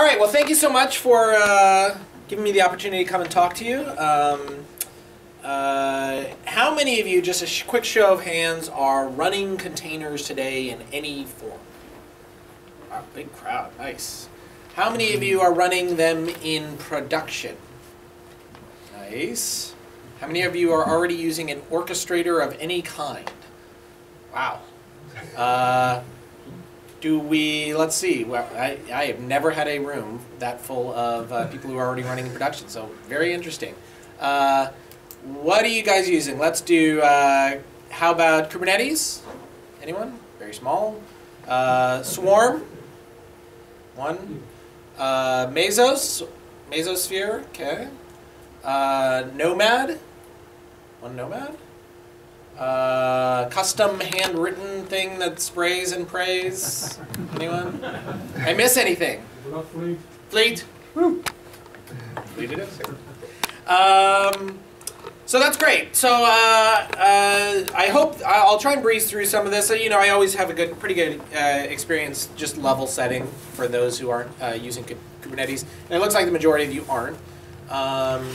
All right, well, thank you so much for uh, giving me the opportunity to come and talk to you. Um, uh, how many of you, just a sh quick show of hands, are running containers today in any form? Wow, big crowd, nice. How many of you are running them in production? Nice. How many of you are already using an orchestrator of any kind? Wow. Uh, do we, let's see, well, I, I have never had a room that full of uh, people who are already running in production, so very interesting. Uh, what are you guys using? Let's do, uh, how about Kubernetes? Anyone? Very small. Uh, Swarm? One. Uh, Mesos? Mesosphere? Okay. Uh, Nomad? One Nomad? Uh, custom handwritten thing that sprays and prays? Anyone? I miss anything? Fleet. Fleet? Fleet it is. Um, so that's great. So uh, uh, I hope I'll try and breeze through some of this. So, you know, I always have a good, pretty good uh, experience just level setting for those who aren't uh, using Kubernetes. And it looks like the majority of you aren't. Um,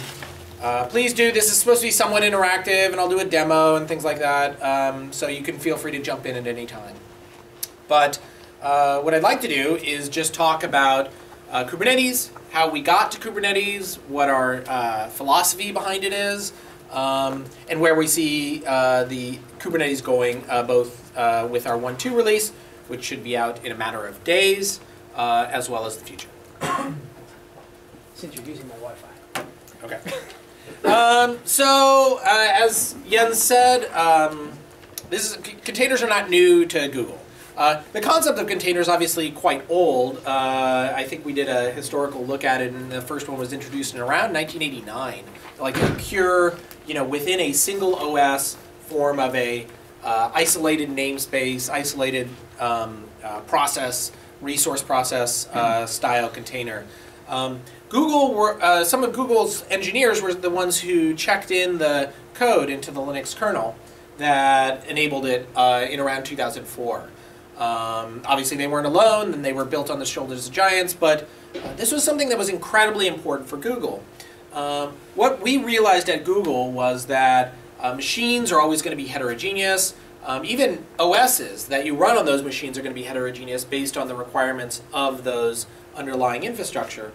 uh, please do. This is supposed to be somewhat interactive, and I'll do a demo and things like that. Um, so you can feel free to jump in at any time. But uh, what I'd like to do is just talk about Kubernetes, how we got to Kubernetes, what our philosophy behind it is, um, and where we see uh, the Kubernetes going uh, both uh, with our 1.2 release, which should be out in a matter of days, uh, as well as the future. Since you're using my Wi-Fi. Okay. Um, so, uh, as Jens said, um, this is, containers are not new to Google. Uh, the concept of containers obviously quite old. Uh, I think we did a historical look at it, and the first one was introduced in around 1989. Like a pure, you know, within a single OS form of a uh, isolated namespace, isolated um, uh, process, resource process uh, style container. Um, Google were uh, some of Google's engineers were the ones who checked in the code into the Linux kernel that enabled it in around 2004. Um, obviously, they weren't alone, and they were built on the shoulders of giants, but uh, this was something that was incredibly important for Google. Um, what we realized at Google was that uh, machines are always going to be heterogeneous. Um, even OSs that you run on those machines are going to be heterogeneous based on the requirements of those underlying infrastructure.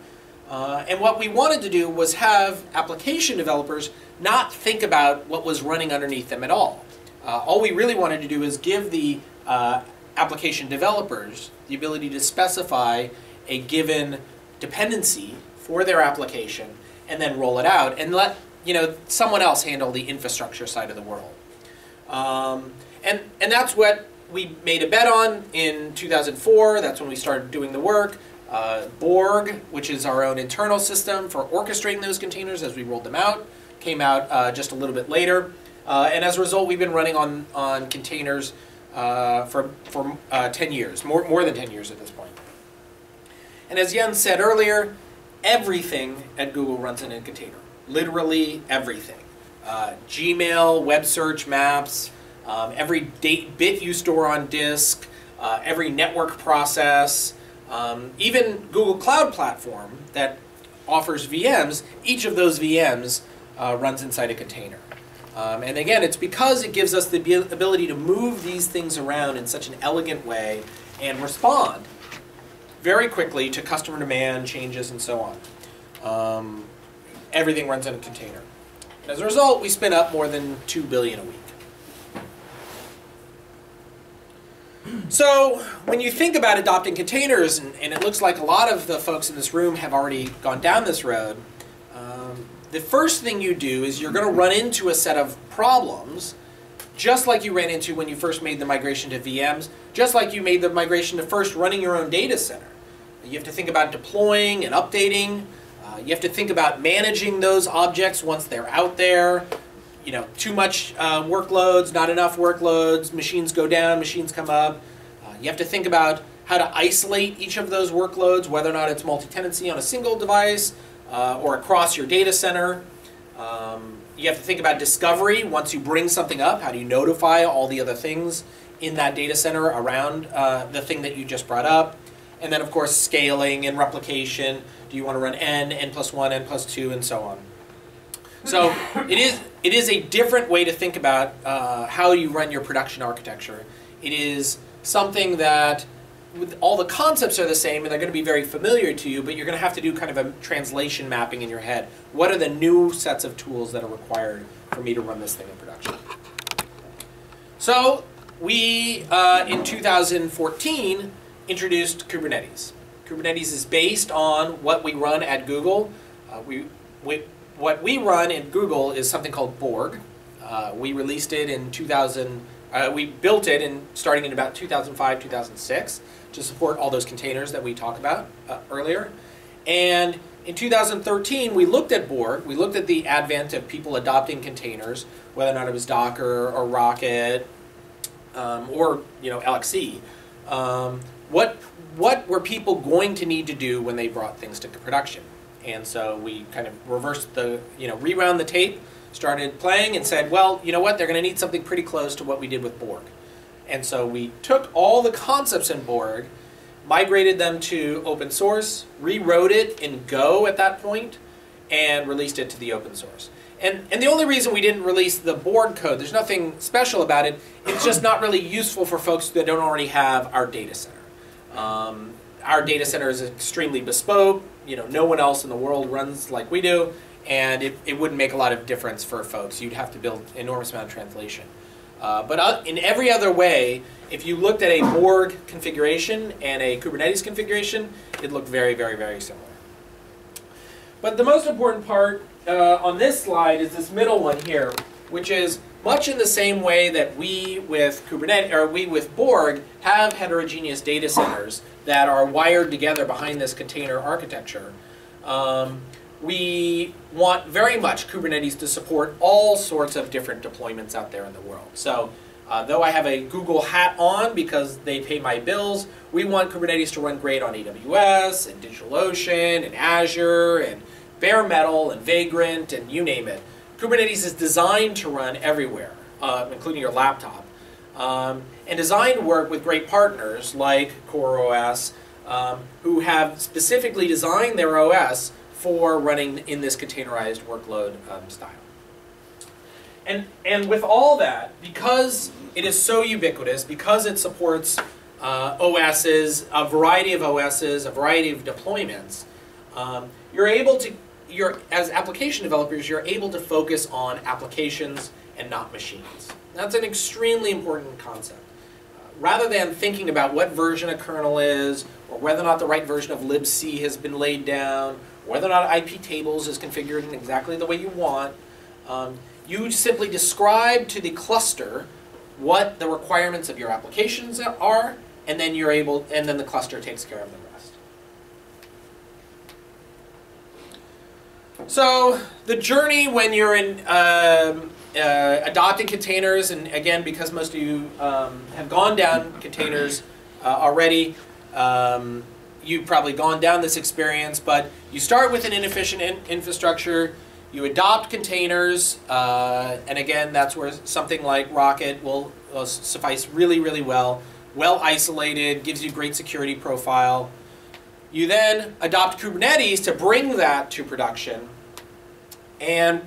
Uh, and what we wanted to do was have application developers not think about what was running underneath them at all. Uh, all we really wanted to do is give the uh, application developers the ability to specify a given dependency for their application and then roll it out and let you know someone else handle the infrastructure side of the world. Um, and, and that's what we made a bet on in 2004. That's when we started doing the work. Uh, Borg, which is our own internal system for orchestrating those containers as we rolled them out, came out uh, just a little bit later. Uh, and as a result, we've been running on, on containers uh, for, for uh, 10 years, more, more than 10 years at this point. And as Jens said earlier, everything at Google runs in a container. Literally everything. Uh, Gmail, web search, maps, um, every date, bit you store on disk, every network process, um, even Google Cloud Platform that offers VMs, each of those VMs uh, runs inside a container. Um, and again, it's because it gives us the ability to move these things around in such an elegant way and respond very quickly to customer demand, changes, and so on. Um, everything runs in a container. As a result, we spin up more than 2 billion a week. So when you think about adopting containers, and, and, it looks like a lot of the folks in this room have already gone down this road, um, the first thing you do is you're going to run into a set of problems, just like you ran into when you first made the migration to VMs, just like you made the migration to first running your own data center. You have to think about deploying and updating. Uh, you have to think about managing those objects once they're out there. You know, too much uh, workloads, not enough workloads, machines go down, machines come up. Uh, you have to think about how to isolate each of those workloads, whether or not it's multi-tenancy on a single device, uh, or across your data center. Um, you have to think about discovery once you bring something up. How do you notify all the other things in that data center around uh, the thing that you just brought up? and then of course scaling and replication. Do you want to run n, n plus 1, n plus 2, and so on. So it is, it is a different way to think about uh, how you run your production architecture. It is something that all the concepts are the same and they're going to be very familiar to you, but you're going to have to do kind of a translation mapping in your head. What are the new sets of tools that are required for me to run this thing in production? So we, uh, in 2014, introduced Kubernetes. Kubernetes is based on what we run at Google. Uh, we, we, what we run in Google is something called Borg. Uh, we released it in 2000, uh, we built it in starting in about 2005, 2006 to support all those containers that we talked about uh, earlier. And in 2013, we looked at Borg. We looked at the advent of people adopting containers, whether or not it was Docker or Rocket um, or you know LXC. Um, what what were people going to need to do when they brought things to production? And so we kind of reversed the you know rewound the tape, started playing, and said, well, you know what? They're going to need something pretty close to what we did with Borg. And so we took all the concepts in Borg, migrated them to open source, rewrote it in Go at that point, and released it to the open source. And, and the only reason we didn't release the Borg code, there's nothing special about it, it's just not really useful for folks that don't already have our data center. Um, our data center is extremely bespoke, you know, no one else in the world runs like we do, and it, it wouldn't make a lot of difference for folks. You'd have to build enormous amount of translation. Uh, but in every other way, if you looked at a Borg configuration and a Kubernetes configuration, it looked very, very, very similar. But the most important part uh, on this slide is this middle one here, which is much in the same way that we with Kubernetes or we with Borg have heterogeneous data centers that are wired together behind this container architecture. Um, we want very much Kubernetes to support all sorts of different deployments out there in the world. So uh, though I have a Google hat on because they pay my bills, we want Kubernetes to run great on AWS and DigitalOcean and Azure and bare metal and Vagrant and you name it. Kubernetes is designed to run everywhere, uh, including your laptop. Um, and designed to work with great partners like CoreOS, um, who have specifically designed their OS for running in this containerized workload um, style. And, and with all that, because it is so ubiquitous, because it supports uh, OSs, a variety of OSs, a variety of deployments, um, you're able to, you're, as application developers, you're able to focus on applications and not machines. That's an extremely important concept. Uh, rather than thinking about what version a kernel is, or whether or not the right version of libc has been laid down, whether or not iptables is configured in exactly the way you want. Um, you simply describe to the cluster what the requirements of your applications are, and then you're able, and then the cluster takes care of the rest. So the journey when you're in um, uh, adopting containers, and again, because most of you um, have gone down containers uh, already, um, you've probably gone down this experience, but you start with an inefficient in infrastructure, you adopt containers, uh, and again, that's where something like Rocket will, will, suffice really, really well. Well isolated, gives you great security profile. You then adopt Kubernetes to bring that to production, and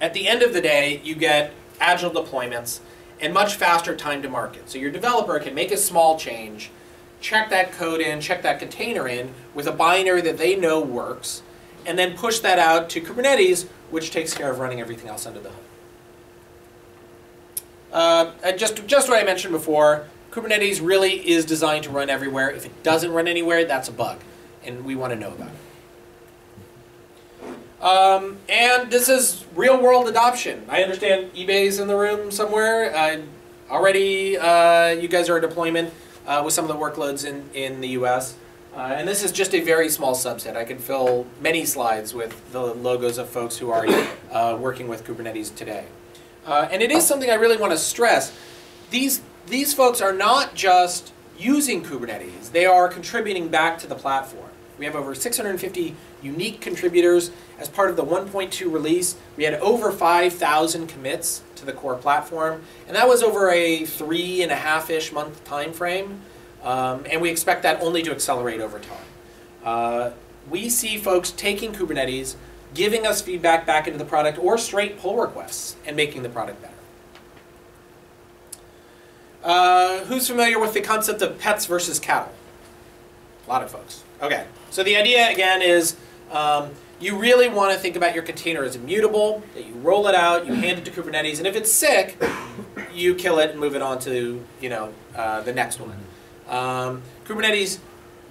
at the end of the day, you get agile deployments and much faster time to market. So your developer can make a small change, check that code in, check that container in with a binary that they know works, and then push that out to Kubernetes, which takes care of running everything else under the hood. Uh, and just, just what I mentioned before, Kubernetes really is designed to run everywhere. If it doesn't run anywhere, that's a bug, and we want to know about it. Um, and this is real world adoption. I understand eBay's in the room somewhere. Already, uh, you guys are a deployment uh, with some of the workloads in, in the US. Uh, and this is just a very small subset. I could fill many slides with the logos of folks who are uh, working with Kubernetes today. Uh, and it is something I really want to stress. These, these folks are not just using Kubernetes, they are contributing back to the platform. We have over 650 unique contributors. As part of the 1.2 release, we had over 5,000 commits to the core platform, and that was over a three and a half-ish month time frame. Um, and we expect that only to accelerate over time. Uh, we see folks taking Kubernetes, giving us feedback back into the product, or straight pull requests, and making the product better. Uh, who's familiar with the concept of pets versus cattle? A lot of folks. Okay, so the idea again is um, you really want to think about your container as immutable, that you roll it out, you hand it to Kubernetes, and if it's sick, you kill it and move it on to you know, uh, the next one. Um, Kubernetes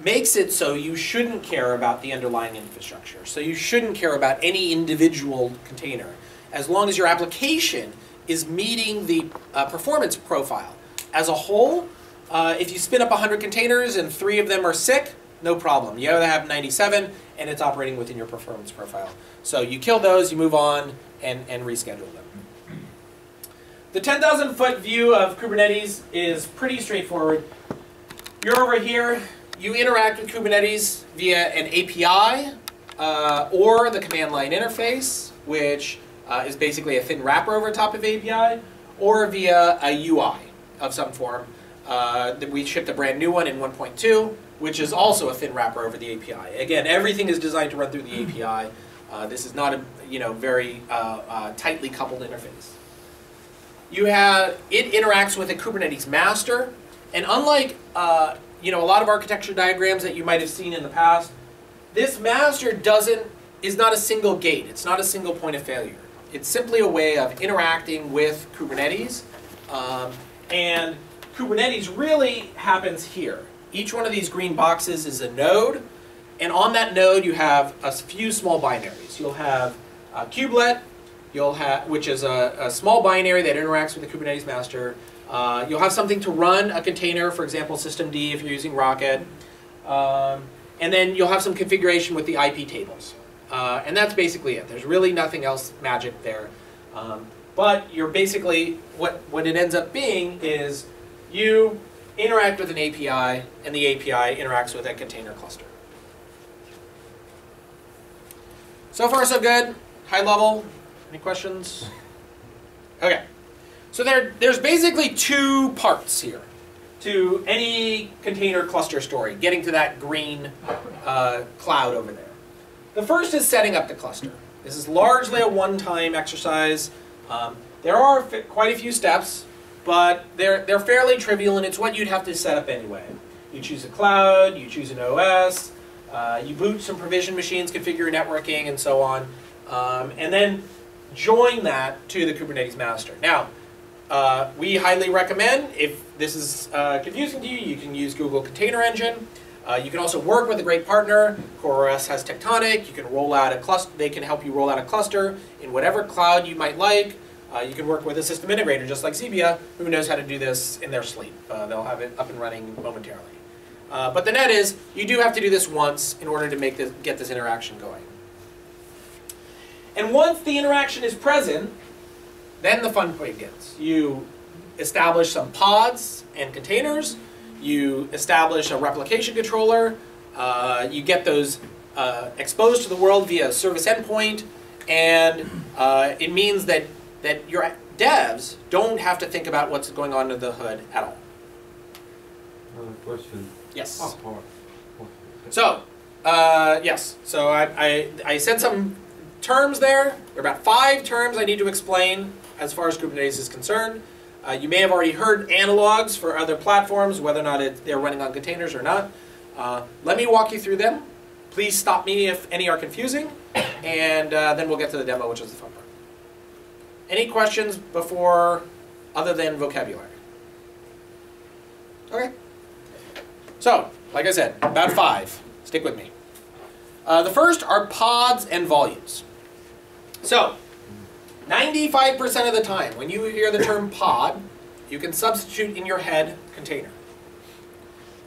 makes it so you shouldn't care about the underlying infrastructure. So you shouldn't care about any individual container as long as your application is meeting the uh, performance profile. As a whole, uh, if you spin up 100 containers and three of them are sick, no problem. You either have 97 and it's operating within your performance profile. So you kill those, you move on, and, and reschedule them. The 10,000 foot view of Kubernetes is pretty straightforward. You're over here, you interact with Kubernetes via an API uh, or the command line interface, which uh, is basically a thin wrapper over top of API, or via a UI of some form. Uh, we shipped a brand new one in 1.2, which is also a thin wrapper over the API. Again, everything is designed to run through the API. Uh, this is not a you know very uh, uh, tightly coupled interface. You have it interacts with a Kubernetes master, and unlike uh, you know a lot of architecture diagrams that you might have seen in the past, this master doesn't is not a single gate. It's not a single point of failure. It's simply a way of interacting with Kubernetes, um, and Kubernetes really happens here. Each one of these green boxes is a node, and on that node you have a few small binaries. You'll have a kubelet, you'll have, which is a, a small binary that interacts with the Kubernetes master. Uh, you'll have something to run a container, for example, systemd if you're using Rocket. Um, and then you'll have some configuration with the IP tables. Uh, and that's basically it. There's really nothing else magic there. Um, but you're basically, what, what it ends up being is you interact with an API, and the API interacts with a container cluster. So far, so good. High level. Any questions? Okay. So there, there's basically two parts here to any container cluster story, getting to that green uh, cloud over there. The first is setting up the cluster. This is largely a one-time exercise. Um, there are quite a few steps but they're, they're fairly trivial and it's what you'd have to set up anyway. You choose a cloud, you choose an OS, uh, you boot some provision machines, configure networking, and so on, um, and then join that to the Kubernetes master. Now, uh, we highly recommend, if this is uh, confusing to you, you can use Google Container Engine. Uh, you can also work with a great partner. CoreOS has Tectonic. You can roll out a cluster. They can help you roll out a cluster in whatever cloud you might like. Uh, you can work with a system integrator just like Xebia who knows how to do this in their sleep. Uh, they'll have it up and running momentarily. Uh, but the net is, you do have to do this once in order to make this, get this interaction going. And once the interaction is present, then the fun begins. You establish some pods and containers, you establish a replication controller, uh, you get those uh, exposed to the world via a service endpoint, and it means that that your devs don't have to think about what's going on under the hood at all. Another question. Yes. Oh, So, uh, yes. So I, I, I said some terms there. There are about five terms I need to explain as far as Kubernetes is concerned. Uh, you may have already heard analogs for other platforms, whether or not it, they're running on containers or not. Uh, let me walk you through them. Please stop me if any are confusing, and uh, then we'll get to the demo, which is the fun part. Any questions before, other than vocabulary? Okay. So, like I said, about five. Stick with me. Uh, the first are pods and volumes. So, 95% of the time, when you hear the term pod, you can substitute in your head container.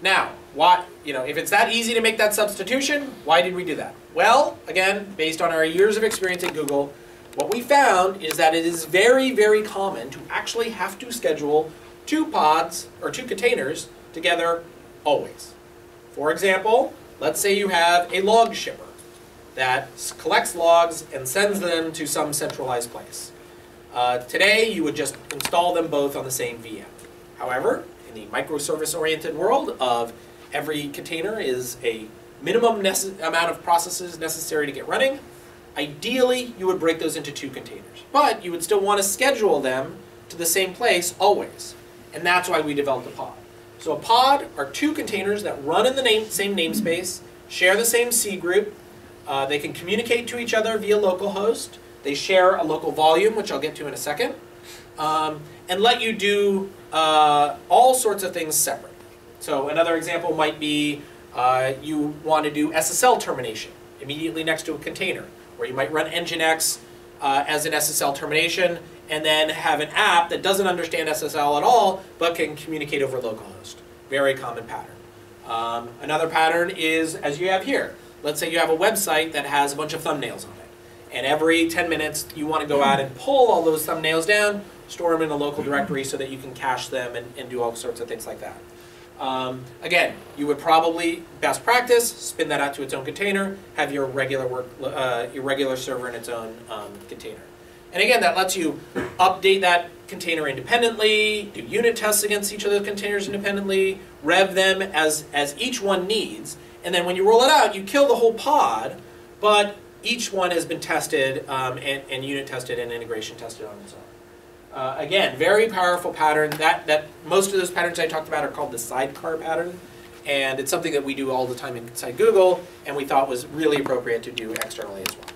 Now, why, you know, if it's that easy to make that substitution, why did we do that? Well, again, based on our years of experience at Google, what we found is that it is very, very common to actually have to schedule two pods or two containers together always. For example, let's say you have a log shipper that collects logs and sends them to some centralized place. Uh, today, you would just install them both on the same VM. However, in the microservice-oriented world of every container is a minimum amount of processes necessary to get running. Ideally, you would break those into two containers, but you would still want to schedule them to the same place always, and that's why we developed a pod. So a pod are two containers that run in the name, same namespace, share the same C group, uh, they can communicate to each other via localhost, they share a local volume, which I'll get to in a second, um, and let you do uh, all sorts of things separate. So another example might be uh, you want to do SSL termination immediately next to a container, or you might run Nginx uh, as an SSL termination and then have an app that doesn't understand SSL at all but can communicate over localhost. Very common pattern. Um, another pattern is as you have here. Let's say you have a website that has a bunch of thumbnails on it, and every 10 minutes you want to go out and pull all those thumbnails down, store them in a local directory so that you can cache them and, and do all sorts of things like that. Um, again, you would probably, best practice, spin that out to its own container, have your regular work, uh, your regular server in its own um, container. And again, that lets you update that container independently, do unit tests against each of those containers independently, rev them as, as each one needs, and then when you roll it out, you kill the whole pod, but each one has been tested um, and, and unit tested and integration tested on its own. Uh, again, very powerful pattern. That, that most of those patterns I talked about are called the sidecar pattern. And it's something that we do all the time inside Google, and we thought was really appropriate to do externally as well.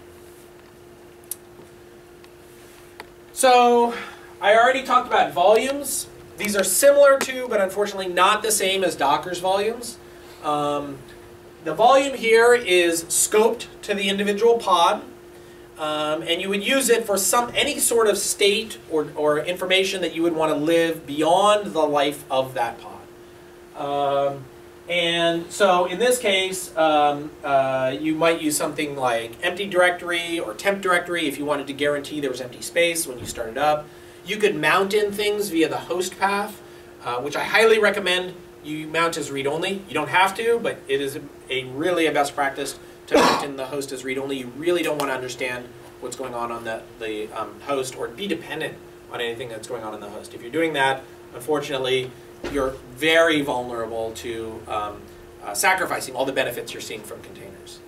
So, I already talked about volumes. These are similar to, but unfortunately not the same as Docker's volumes. Um, the volume here is scoped to the individual pod. Um, and you would use it for some any sort of state or, or information that you would want to live beyond the life of that pod. Um, and so in this case, um, uh, you might use something like empty directory or temp directory if you wanted to guarantee there was empty space when you started up. You could mount in things via the host path, uh, which I highly recommend you mount as read-only. You don't have to, but it is a, a really a best practice to in the host as read-only. You really don't want to understand what's going on on the, the um, host or be dependent on anything that's going on in the host. If you're doing that, unfortunately, you're very vulnerable to um, uh, sacrificing all the benefits you're seeing from containers.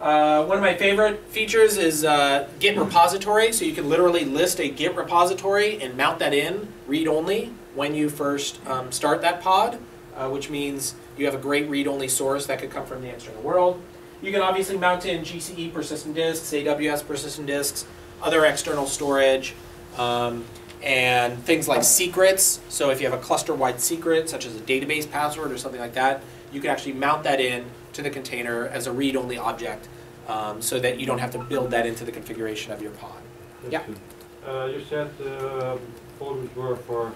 Uh, one of my favorite features is uh, Git repository. So you can literally list a Git repository and mount that in read-only when you first um, start that pod, uh, which means you have a great read-only source that could come from the external world. You can obviously mount in GCE persistent disks, AWS persistent disks, other external storage, um, and things like secrets. So if you have a cluster-wide secret, such as a database password or something like that, you can actually mount that in to the container as a read-only object um, so that you don't have to build that into the configuration of your pod. Yeah. Uh, you said uh, volumes were for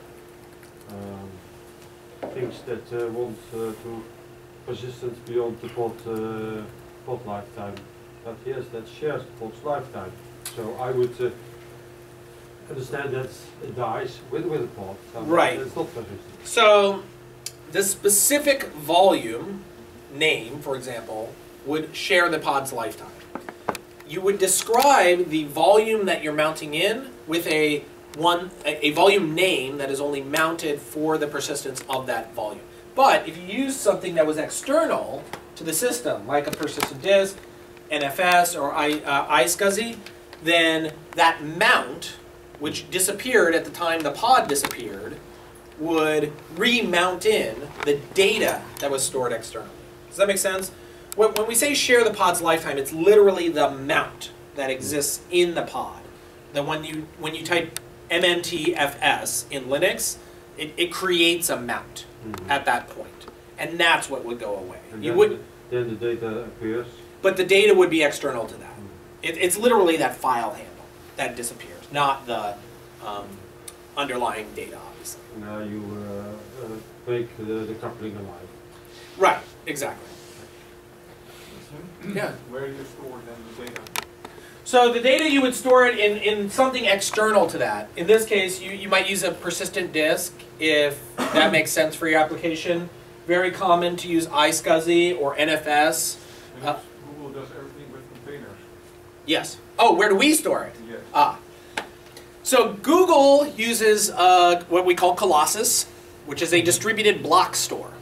um, things that uh, want uh, to persistence beyond the pod, pod lifetime. But yes, that shares the pod's lifetime. So I would uh, understand that it dies with, with the pod. So Right. It's not persistent. So the specific volume name, for example, would share the pod's lifetime. You would describe the volume that you're mounting in with a one a, a volume name that is only mounted for the persistence of that volume. But if you use something that was external to the system, like a persistent disk, NFS, or I, uh, iSCSI, then that mount, which disappeared at the time the pod disappeared, would remount in the data that was stored externally. Does that make sense? When, when we say share the pod's lifetime, it's literally the mount that exists in the pod. That when you when you type mntfs in Linux, it, it creates a mount Mhm. at that point, and that's what would go away. And You would, then the data appears. but the data would be external to that. It, it's literally that file handle that disappears, not the um, underlying data, obviously. Now you uh, uh, make the, the coupling alive. Right, exactly. Yeah. Where do you store then the data? So the data you would store it in, in something external to that. In this case, you, you might use a persistent disk if that makes sense for your application. Very common to use iSCSI or NFS. Uh, Google does everything with containers. Yes. Oh, where do we store it? Yes. Ah. So Google uses uh, what we call Colossus. which is a distributed block store.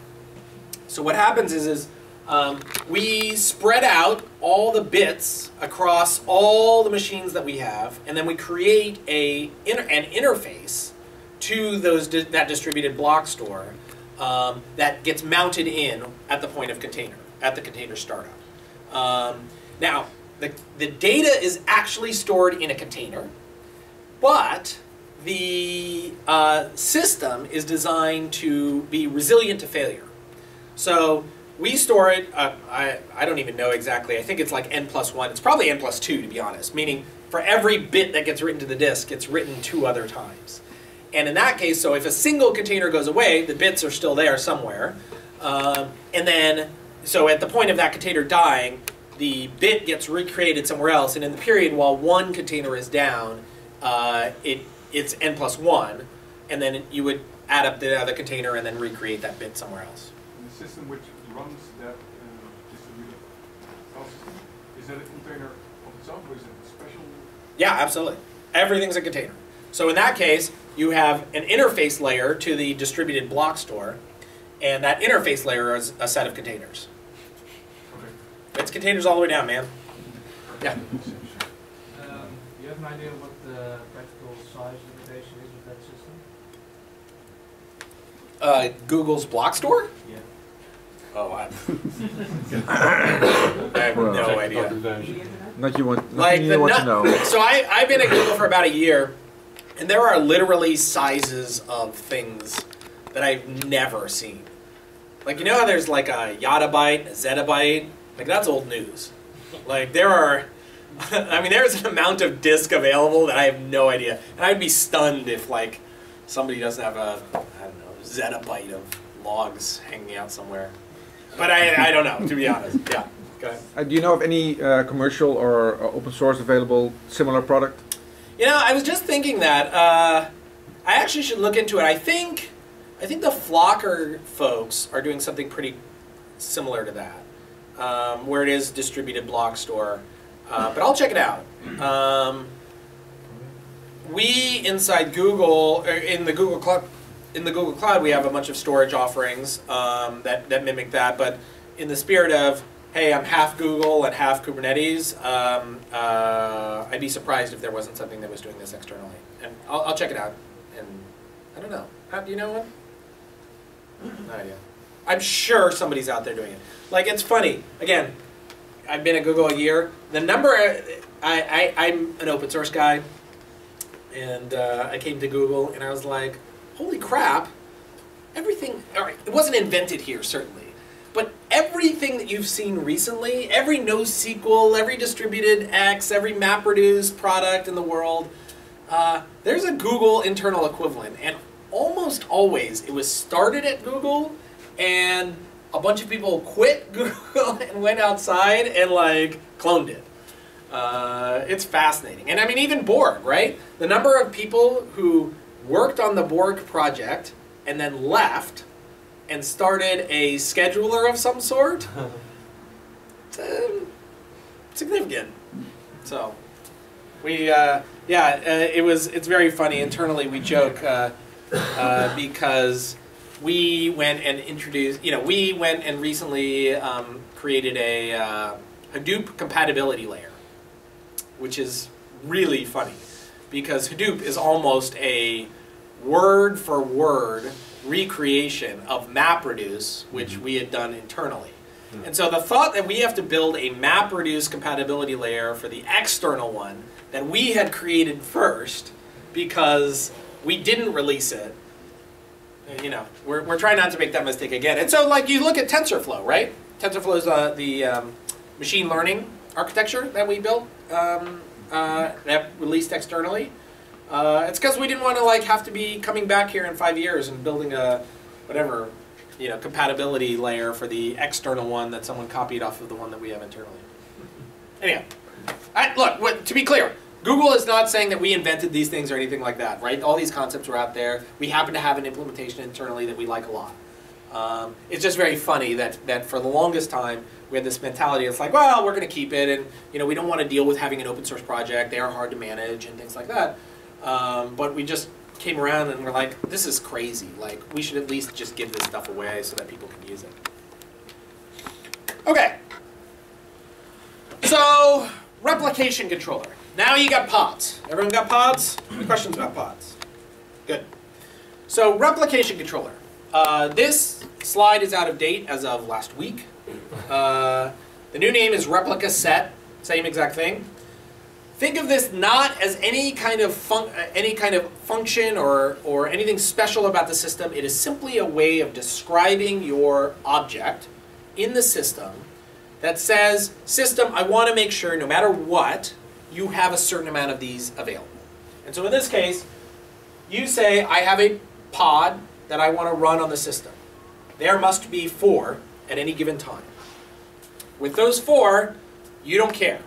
So what happens is, is um, we spread out all the bits across all the machines that we have, and then we create a inter- an interface to those di- that distributed block store um, that gets mounted in at the point of container at the container startup. Um, now, the, the data is actually stored in a container, but the uh, system is designed to be resilient to failure. So we store it, uh, I, I don't even know exactly, I think it's like n plus 1. It's probably n plus 2 to be honest, meaning for every bit that gets written to the disk, it's written two other times. And in that case, so if a single container goes away, the bits are still there somewhere. Um, and then, so at the point of that container dying, the bit gets recreated somewhere else. And in the period while one container is down, uh, it, it's n plus 1. And then you would add up the other container and then recreate that bit somewhere else. And the system which runs that uh, distributed file system, is that a container of itself or is it special? Yeah, absolutely. Everything's a container. So in that case, you have an interface layer to the distributed block store, and that interface layer is a set of containers. Okay. It's containers all the way down, man. Yeah. Um, do you have an idea what the practical size limitation is of that system? Uh, Google's block store? Yeah. Oh, I, I have Well, no idea. Not you want, Like nothing you the want to know. So I, I've been at Google for about a year, and there are literally sizes of things that I've never seen. Like you know how there's like a yottabyte, a zettabyte, like that's old news. Like there are, I mean there's an amount of disk available that I have no idea, and I'd be stunned if like somebody doesn't have a I don't know zettabyte of logs hanging out somewhere. But I, I don't know to be honest. Yeah. Uh, do you know of any uh, commercial or uh, open source available similar product? You know, I was just thinking that uh, I actually should look into it. I think, I think the Flocker folks are doing something pretty similar to that, um, where it is distributed block store. Uh, but I'll check it out. Um, we inside Google, in the Google Cloud, in the Google Cloud, we have a bunch of storage offerings um, that that mimic that. But in the spirit of hey, I'm half Google and half Kubernetes. Um, uh, I'd be surprised if there wasn't something that was doing this externally. And I'll, I'll check it out. And I don't know. How, do you know one? No idea. I'm sure somebody's out there doing it. Like, it's funny. Again, I've been at Google a year. The number, I, I, I'm an open source guy. And uh, I came to Google and I was like, holy crap. Everything, all right, it wasn't invented here, certainly. But everything that you've seen recently, every NoSQL, every distributed X, every MapReduce product in the world, uh, there's a Google internal equivalent. And almost always it was started at Google and a bunch of people quit Google and went outside and like cloned it. Uh, it's fascinating. And I mean, even Borg, right? The number of people who worked on the Borg project and then left and started a scheduler of some sort. it's, uh, significant. So, we, uh, yeah, uh, it was. It's very funny. Internally, we joke uh, uh, because we went and introduced. You know, we went and recently um, created a uh, Hadoop compatibility layer, which is really funny because Hadoop is almost a word for word recreation of MapReduce, which we had done internally. And so the thought that we have to build a MapReduce compatibility layer for the external one that we had created first because we didn't release it, you know, we're, we're trying not to make that mistake again. And so like you look at TensorFlow, right? TensorFlow is uh, the um, machine learning architecture that we built, um, uh, that released externally. Uh, it's because we didn't want to like have to be coming back here in five years and building a whatever you know compatibility layer for the external one that someone copied off of the one that we have internally. Anyhow, I, look. What, to be clear, Google is not saying that we invented these things or anything like that, right? All these concepts were out there. We happen to have an implementation internally that we like a lot. Um, it's just very funny that that for the longest time we had this mentality. It's like, well, we're going to keep it, and you know, we don't want to deal with having an open source project. They are hard to manage and things like that. Um, but we just came around and were like, this is crazy. Like, we should at least just give this stuff away so that people can use it. Okay. So, replication controller. Now you got pods. Everyone got pods? Any questions about pods? Good. So, replication controller. Uh, this slide is out of date as of last week. Uh, the new name is replica set. Same exact thing. Think of this not as any kind of any kind of function or or anything special about the system. It is simply a way of describing your object in the system that says, "System, I want to make sure no matter what, you have a certain amount of these available." And so in this case, you say, "I have a pod that I want to run on the system. There must be four at any given time." With those four, you don't care.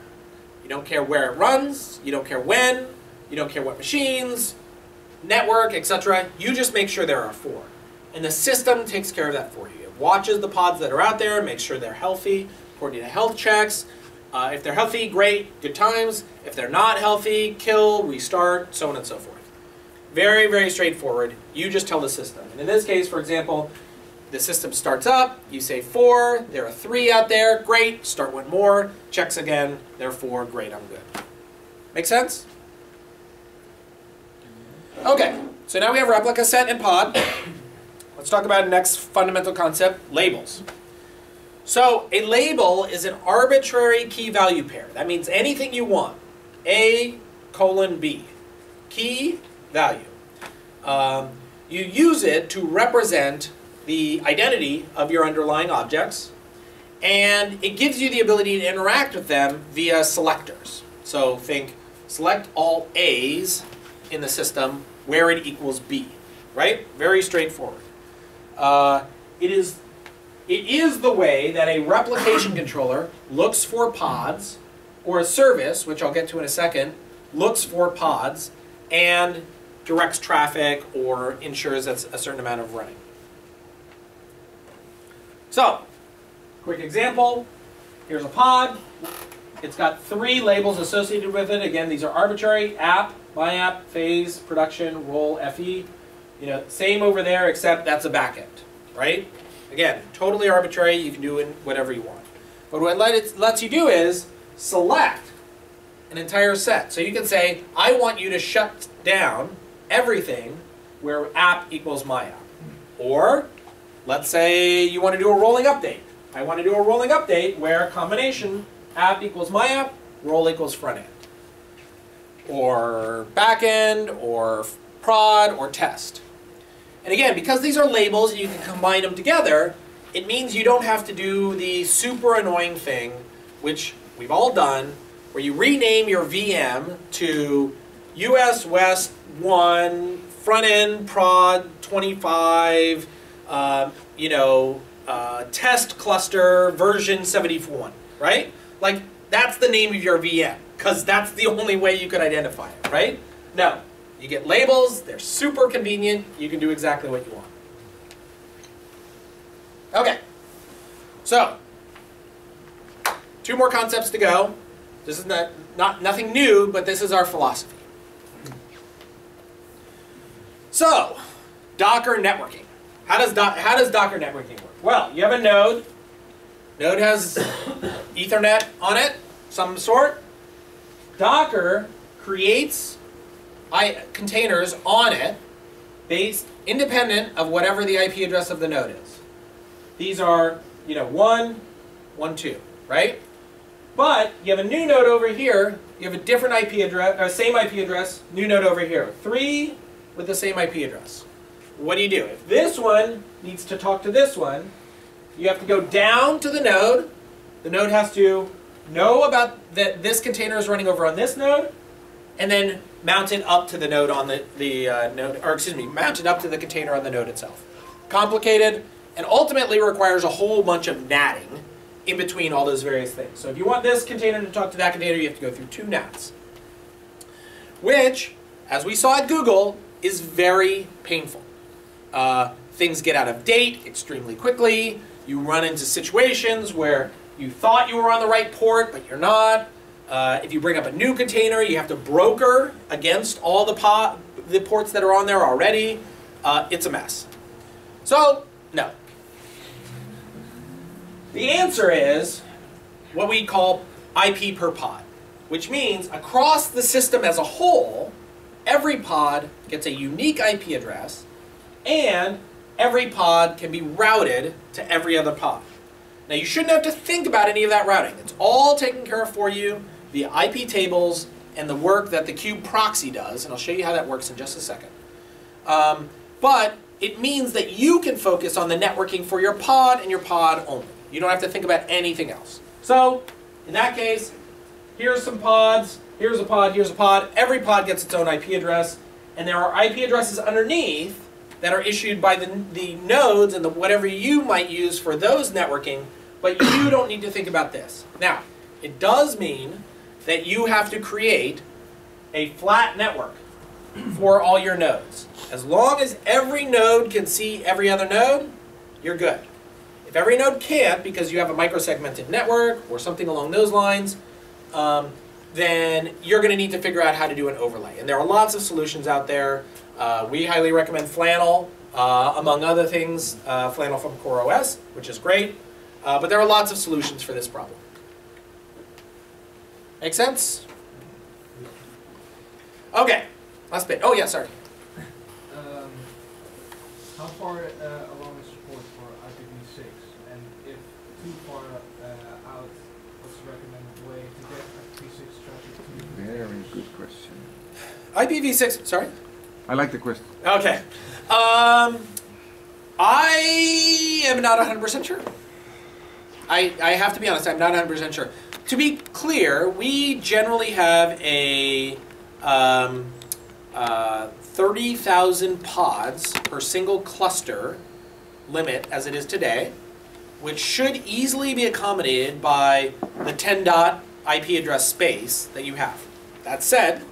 You don't care where it runs, you don't care when, you don't care what machines, network, etc. You just make sure there are four. And the system takes care of that for you. It watches the pods that are out there, makes sure they're healthy according to health checks. Uh, if they're healthy, great, good times. If they're not healthy, kill, restart, so on and so forth. Very, very straightforward. You just tell the system. And in this case, for example, the system starts up, you say four, there are three out there, great, start one more, checks again, there are four, great, I'm good. Make sense? Okay, so now we have replica set and pod. Let's talk about next fundamental concept, labels. So a label is an arbitrary key value pair. That means anything you want. A colon B. Key value. Um, you use it to represent the identity of your underlying objects, and it gives you the ability to interact with them via selectors. So think select all A's in the system where it equals B, right? Very straightforward. Uh, it is it is the way that a replication controller looks for pods, or a service, which I'll get to in a second, looks for pods and directs traffic or ensures that's a certain amount of running. So, quick example. Here's a pod. It's got three labels associated with it. Again, these are arbitrary. App, my app, phase, production, role, FE. You know, same over there, except that's a backend, right? Again, totally arbitrary. You can do it whatever you want. But what it lets you do is select an entire set. So you can say, I want you to shut down everything where app equals my app. Or Let's say you want to do a rolling update. I want to do a rolling update where combination app equals my app, role equals front end. Or backend, or prod, or test. And again, because these are labels and you can combine them together, it means you don't have to do the super annoying thing, which we've all done, where you rename your VM to US West 1, front end prod 25, um, you know, uh, test cluster version 71, right? Like, that's the name of your VM, because that's the only way you could identify it, right? No. You get labels, they're super convenient, you can do exactly what you want. Okay. So, two more concepts to go. This is not, not nothing new, but this is our philosophy. So, Docker networking. How does, Do how does Docker networking work? Well, you have a node. Node has Ethernet on it, some sort. Docker creates I, containers on it based independent of whatever the IP address of the node is. These are, you know, one, one, two, right? But you have a new node over here. You have a different IP address, or same IP address, new node over here. Three with the same IP address what do you do? If this one needs to talk to this one, you have to go down to the node. The node has to know about that this container is running over on this node, and then mount it up to the node on the, the uh, node, or excuse me, mount it up to the container on the node itself. Complicated, and ultimately requires a whole bunch of natting in between all those various things. So if you want this container to talk to that container, you have to go through two NATs. Which, as we saw at Google, is very painful. Uh, things get out of date extremely quickly. You run into situations where you thought you were on the right port, but you're not. Uh, if you bring up a new container, you have to broker against all the, the ports that are on there already. Uh, it's a mess. So, no. The answer is what we call IP per pod, which means across the system as a whole, every pod gets a unique IP address, and every pod can be routed to every other pod. Now, you shouldn't have to think about any of that routing. It's all taken care of for you via IP tables and the work that the kube proxy does, and I'll show you how that works in just a second. Um, but it means that you can focus on the networking for your pod and your pod only. You don't have to think about anything else. So, in that case, here's some pods, here's a pod, here's a pod. Every pod gets its own IP address, and there are IP addresses underneath that are issued by the, the nodes and the, whatever you might use for those networking, but you don't need to think about this. Now, it does mean that you have to create a flat network for all your nodes. As long as every node can see every other node, you're good. If every node can't, because you have a microsegmented network or something along those lines, um, then you're going to need to figure out how to do an overlay. And there are lots of solutions out there. Uh, we highly recommend Flannel, uh, among other things, uh, Flannel from CoreOS, which is great. Uh, but there are lots of solutions for this problem. Make sense? Okay, last bit. Oh yeah, sorry. Um, how far uh, along is support for IPv6? And if too far uh, out, what's the recommended way to get IPv6 traffic to Very good question. IPv6, sorry? I like the question. Okay. Um, I am not 100% sure. I, I have to be honest, I'm not 100% sure. To be clear, we generally have a um, uh, 30,000 pods per single cluster limit as it is today, which should easily be accommodated by the 10 dot IP address space that you have. That said,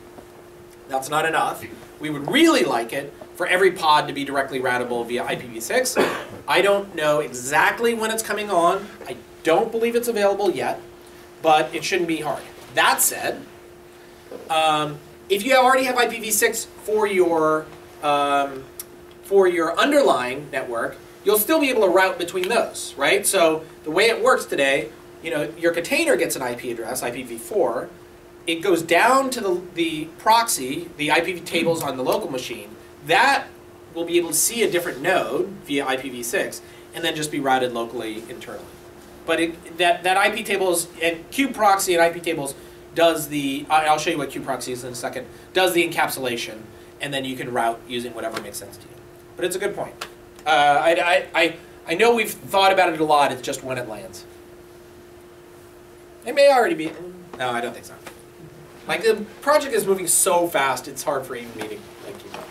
that's not enough. We would really like it for every pod to be directly routable via IPv6. I don't know exactly when it's coming on. I don't believe it's available yet, but it shouldn't be hard. That said, um, if you already have IPv6 for your um, for your underlying network, you'll still be able to route between those, right? So the way it works today, you know, your container gets an IP address, IPv4. It goes down to the, the proxy, the IP tables on the local machine. That will be able to see a different node via IPv6 and then just be routed locally internally. But it, that, that IP tables and proxy and IP tables does the, I'll show you what proxy is in a second, does the encapsulation and then you can route using whatever makes sense to you. But it's a good point. Uh, I, I, I, I know we've thought about it a lot, it's just when it lands. It may already be, no, I don't think so. Like the project is moving so fast, it's hard for even me to like, keep up.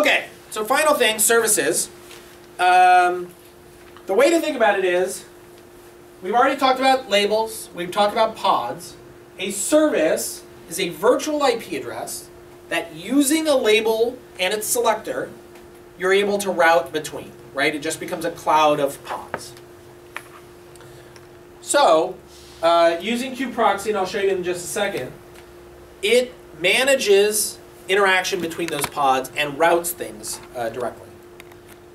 Okay, so final thing, services. Um, the way to think about it is, we've already talked about labels, we've talked about pods. A service is a virtual IP address that using a label and its selector, you're able to route between, right? It just becomes a cloud of pods. So, uh, using kubeproxy, and I'll show you in just a second, it manages interaction between those pods and routes things uh, directly.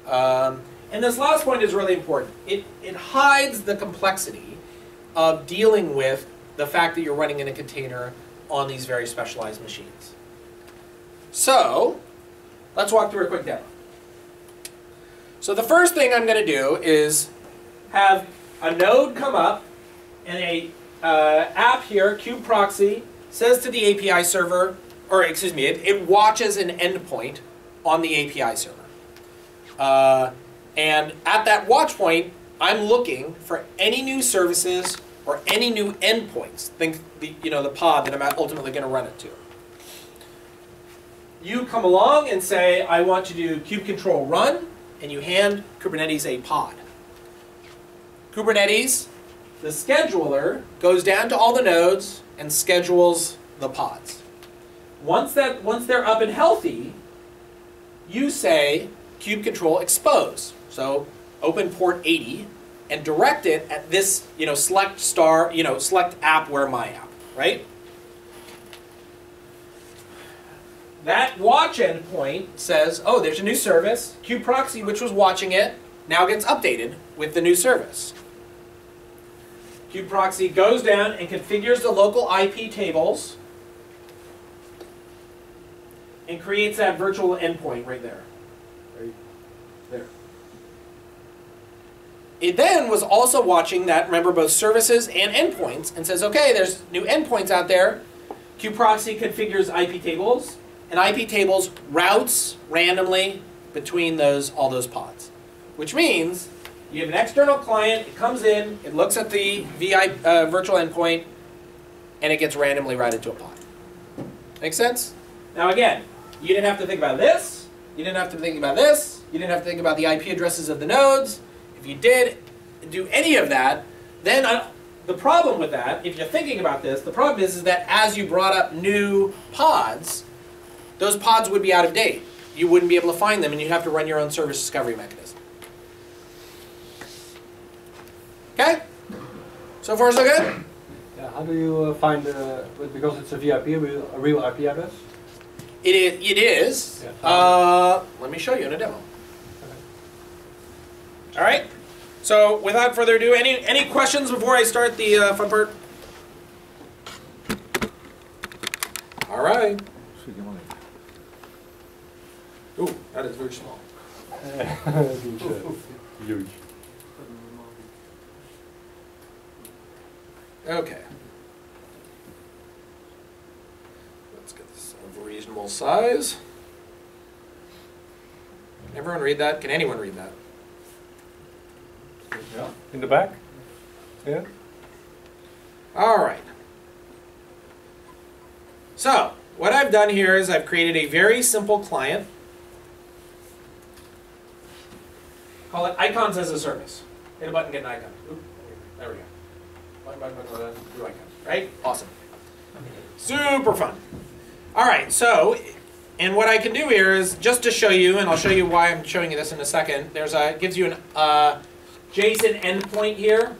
Um, and this last point is really important. It, it hides the complexity of dealing with the fact that you're running in a container on these very specialized machines. So, let's walk through a quick demo. So the first thing I'm going to do is have a node come up and a uh, app here, kubeproxy, says to the API server, or excuse me, it, it watches an endpoint on the API server. Uh, and at that watch point, I'm looking for any new services or any new endpoints. Think the you know the pod that I'm ultimately going to run it to. You come along and say, I want to do kube control run, and you hand Kubernetes a pod. Kubernetes, the scheduler, goes down to all the nodes and schedules the pods. Once that once they're up and healthy, you say kube control expose. So open port 80 and direct it at this, you know, select star, you know, select app where my app, right? that watch endpoint says, oh, there's a new service. kube proxy, which was watching it, now gets updated with the new service. QProxy goes down and configures the local IP tables and creates that virtual endpoint right there. There. It then was also watching that, remember, both services and endpoints, and says, okay, there's new endpoints out there. kube proxy configures IP tables, and IP tables routes randomly between those all those pods. Which means you have an external client, it comes in, it looks at the VI, uh, virtual endpoint, and it gets randomly routed to a pod. Make sense? Now again, you didn't have to think about this, you didn't have to think about this, you didn't have to think about the IP addresses of the nodes. If you did do any of that, then uh, the problem with that, if you're thinking about this, the problem is, is that as you brought up new pods, those pods would be out of date. You wouldn't be able to find them, and you'd have to run your own service discovery mechanism. Okay? So far, so good? Yeah, how do you uh, find, uh, because it's a VIP, a real, IP address? It is. It is. Yeah. Uh, let me show you in a demo. Okay. All right. So, without further ado, any any questions before I start the uh, fun part? All right. Ooh, that is very small. Huge. Okay. Let's get this of reasonable size. Can everyone read that? Can anyone read that? Yeah. In the back? Yeah. All right. So, what I've done here is I've created a very simple client. Call it Icons as a Service. Hit a button, get an icon. Oop, there we go. Button, button, button, button, new icon. Right? Awesome. Super fun. All right, so, and what I can do here is just to show you, and I'll show you why I'm showing you this in a second. There's a gives you an uh, JSON endpoint here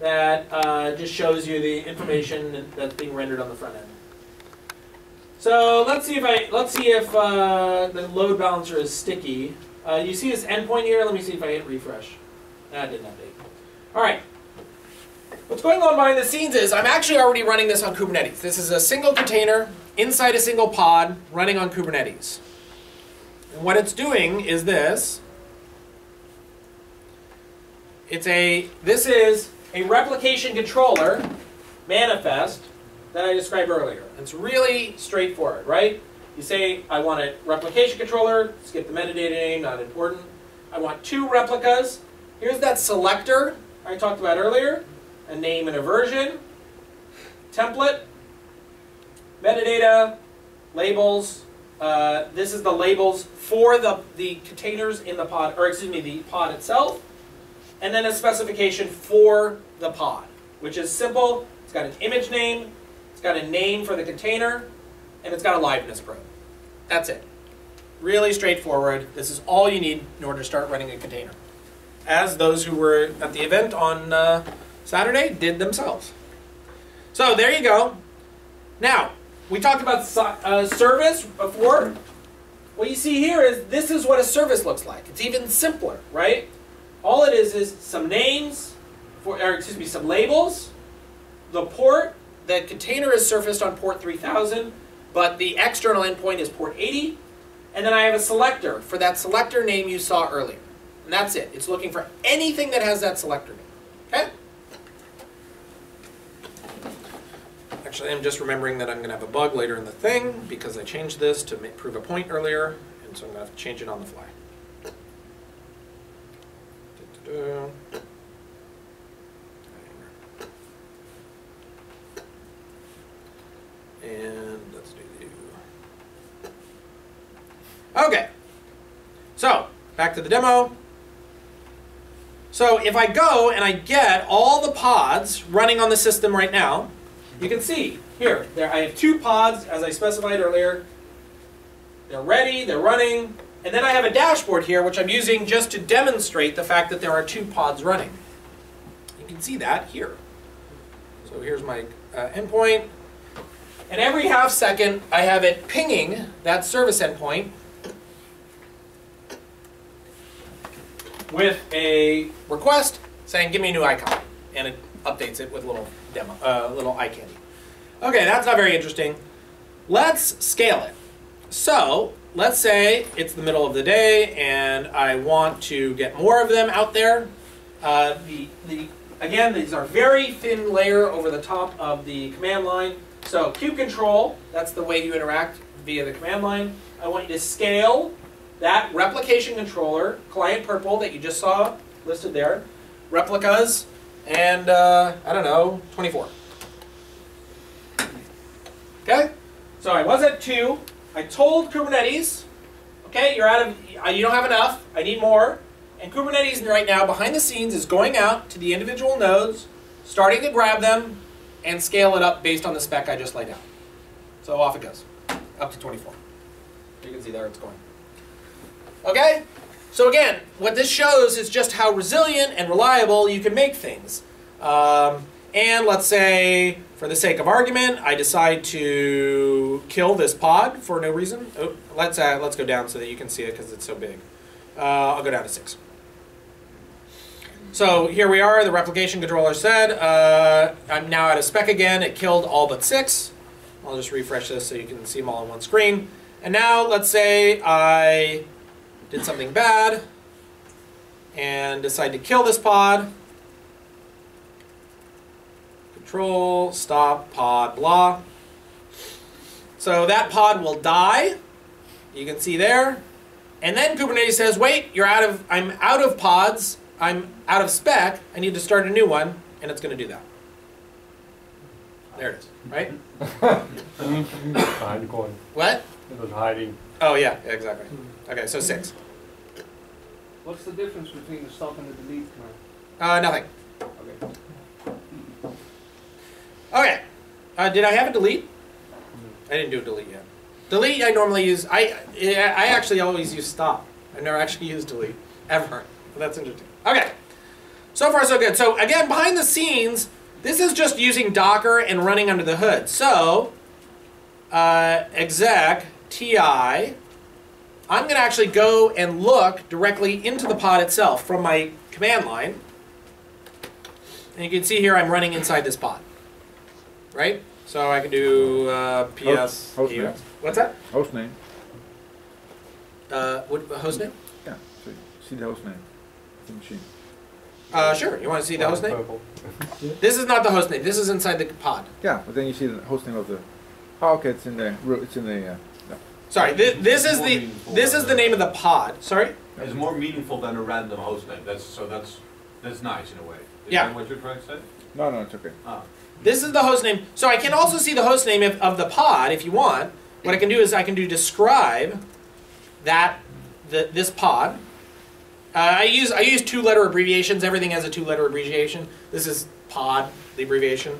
that uh, just shows you the information that's being rendered on the front end. So let's see if I let's see if uh, the load balancer is sticky. Uh, you see this endpoint here? Let me see if I hit refresh. That didn't update. All right. What's going on behind the scenes is I'm actually already running this on Kubernetes. This is a single container inside a single pod running on Kubernetes. And what it's doing is this. It's a this is a replication controller manifest that I described earlier. It's really straightforward, right? You say, I want a replication controller, skip the metadata name, not important. I want two replicas. Here's that selector I talked about earlier, a name and a version, template, metadata, labels. Uh, this is the labels for the, the containers in the pod, or excuse me, the pod itself. And then a specification for the pod, which is simple. It's got an image name, it's got a name for the container, and it's got a liveness probe. That's it. Really straightforward. This is all you need in order to start running a container. As those who were at the event on uh, Saturday did themselves. So there you go. Now, we talked about uh, service before. What you see here is this is what a service looks like. It's even simpler, right? All it is is some names, for, or excuse me, some labels, the port, the container is surfaced on port 3000, but the external endpoint is port 80, and then I have a selector for that selector name you saw earlier. And that's it. It's looking for anything that has that selector name. Okay? Actually, I'm just remembering that I'm going to have a bug later in the thing because I changed this to prove a point earlier, and so I'm going to have to change it on the fly. Da-da-da. And let's do the. Okay. So, back to the demo. So if I go and I get all the pods running on the system right now, you can see here, there I have two pods as I specified earlier. They're ready, they're running, and then I have a dashboard here which I'm using just to demonstrate the fact that there are two pods running. You can see that here. So here's my uh, endpoint. And every half second, I have it pinging that service endpoint with a request saying, give me a new icon. And it updates it with a little demo, uh, little eye candy. Okay, that's not very interesting. Let's scale it. So, let's say it's the middle of the day and I want to get more of them out there. Uh, the, the, again, these are very thin layer over the top of the command line. So kube control, that's the way you interact via the command line. I want you to scale that replication controller, client purple that you just saw listed there, replicas, and uh, I don't know, 24. Okay? So I was at two. I told Kubernetes, okay, you're out of, you don't have enough. I need more. And Kubernetes right now, behind the scenes, is going out to the individual nodes, starting to grab them, and scale it up based on the spec I just laid out. So off it goes, up to 24. You can see there it's going. Okay? So again, what this shows is just how resilient and reliable you can make things. Um, and let's say, for the sake of argument, I decide to kill this pod for no reason. Oh, let's, uh, let's go down so that you can see it because it's so big. Uh, I'll go down to 6. So here we are, the replication controller said, uh, I'm now out of spec again. It killed all but 6. I'll just refresh this so you can see them all on one screen. And now let's say I did something bad and decide to kill this pod. Control, stop, pod, blah. So that pod will die. You can see there. And then Kubernetes says, wait, you're out of, I'm out of pods. I'm out of spec. I need to start a new one. And it's going to do that. There it is, right? Behind the corner. What? It was hiding. Oh, yeah, yeah, exactly. Okay, so six. What's the difference between the stop and the delete command? Uh, nothing. Okay. Okay. Uh, did I have a delete? I didn't do a delete yet. Delete I normally use. I I actually always use stop. I've never actually used delete ever. But that's interesting. Okay. So far so good. So again, behind the scenes, this is just using Docker and running under the hood. So uh, exec ti. I'm going to actually go and look directly into the pod itself from my command line. And you can see here I'm running inside this pod. Right? So I can do uh, ps. Host- host name. What's that? Host name. Uh, what host name? Yeah. So see the host name. The machine. Uh, sure. You want to see the host name? This is not the host name. This is inside the pod. Yeah, but then you see the host name of the. Oh, okay. It's in the. It's in the. Uh, yeah. Sorry. This, this is the this is the name of the pod. Sorry. It's more meaningful than a random host name. That's so that's that's nice in a way. Is Yeah. that what you're trying to say? No, no, it's okay. Ah. This is the host name. So I can also see the host name of, of the pod if you want. What I can do is I can do describe that the, this pod. Uh, I use I use two letter abbreviations. Everything has a two letter abbreviation. This is pod, the abbreviation,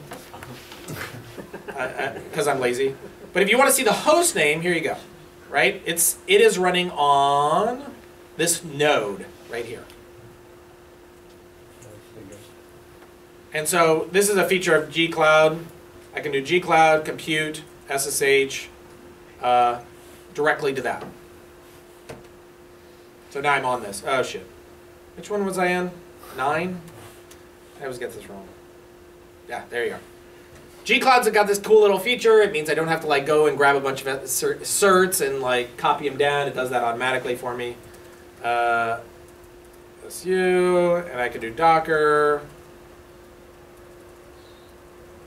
because I'm lazy. But if you want to see the host name, here you go. Right? It's it is running on this node right here. And so this is a feature of gcloud. I can do gcloud, compute, SSH, uh, directly to that. So now I'm on this. Oh shit. Which one was I in? Nine? I always get this wrong. Yeah, there you go. Gcloud's got this cool little feature. It means I don't have to like go and grab a bunch of certs and like copy them down. It does that automatically for me. Uh, SU, and I can do Docker.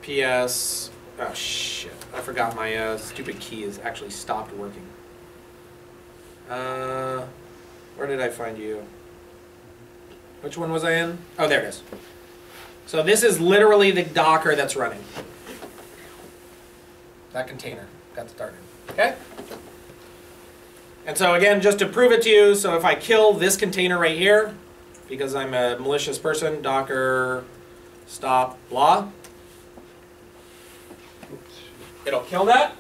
PS. Oh shit! I forgot my uh, stupid key has actually stopped working. Uh, where did I find you? Which one was I in? Oh, there it is. So this is literally the Docker that's running. That container got started. Okay. And so again, just to prove it to you, so if I kill this container right here, because I'm a malicious person, Docker stop blah. It'll kill that.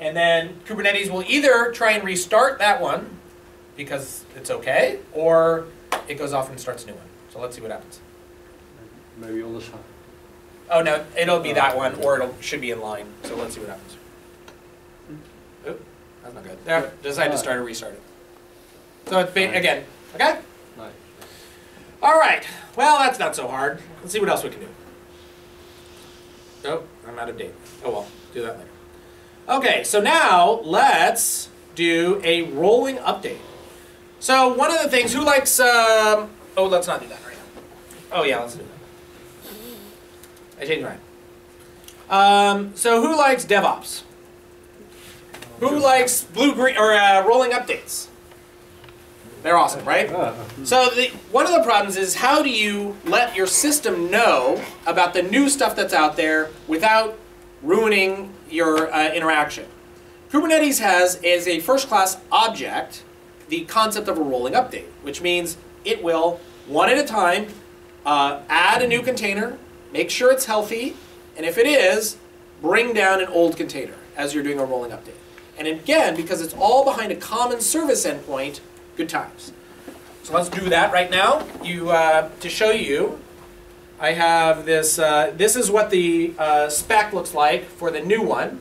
And then Kubernetes will either try and restart that one because it's okay, or it goes off and starts a new one. So let's see what happens. Maybe on the side. Oh no, it'll be that one, or it should be in line. So let's see what happens. Oop, that's not good. There, decide to start or restart it. So it's again, okay. All right. Well, that's not so hard. Let's see what else we can do. Oh, I'm out of date. Oh well, do that later. Okay, so now let's do a rolling update. So one of the things, who likes? Um, oh, let's not do that right now. Oh yeah, let's do that. I changed mine. Um, so who likes DevOps? Who likes blue green or uh, rolling updates? They're awesome, right? So the, one of the problems is how do you let your system know about the new stuff that's out there without ruining your uh, interaction? Kubernetes has as a first-class object the concept of a rolling update, which means it will one at a time uh, add a new container, make sure it's healthy, and if it is, bring down an old container as you're doing a rolling update. And again, because it's all behind a common service endpoint, good times. So let's do that right now. You uh, to show you, I have this. Uh, this is what the uh, spec looks like for the new one.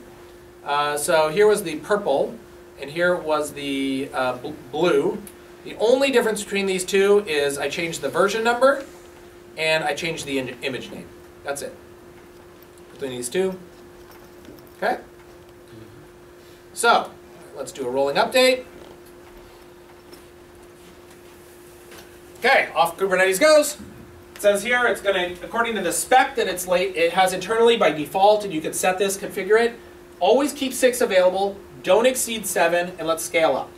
Uh, so here was the purple, and here was the uh, bl- blue. The only difference between these two is I changed the version number, and I changed the image name. That's it. Between these two. Okay. So let's do a rolling update. Okay, off Kubernetes goes. It says here it's going to, according to the spec that it's late, it has internally by default, and you can set this, configure it. Always keep six available. Don't exceed seven, and let's scale up.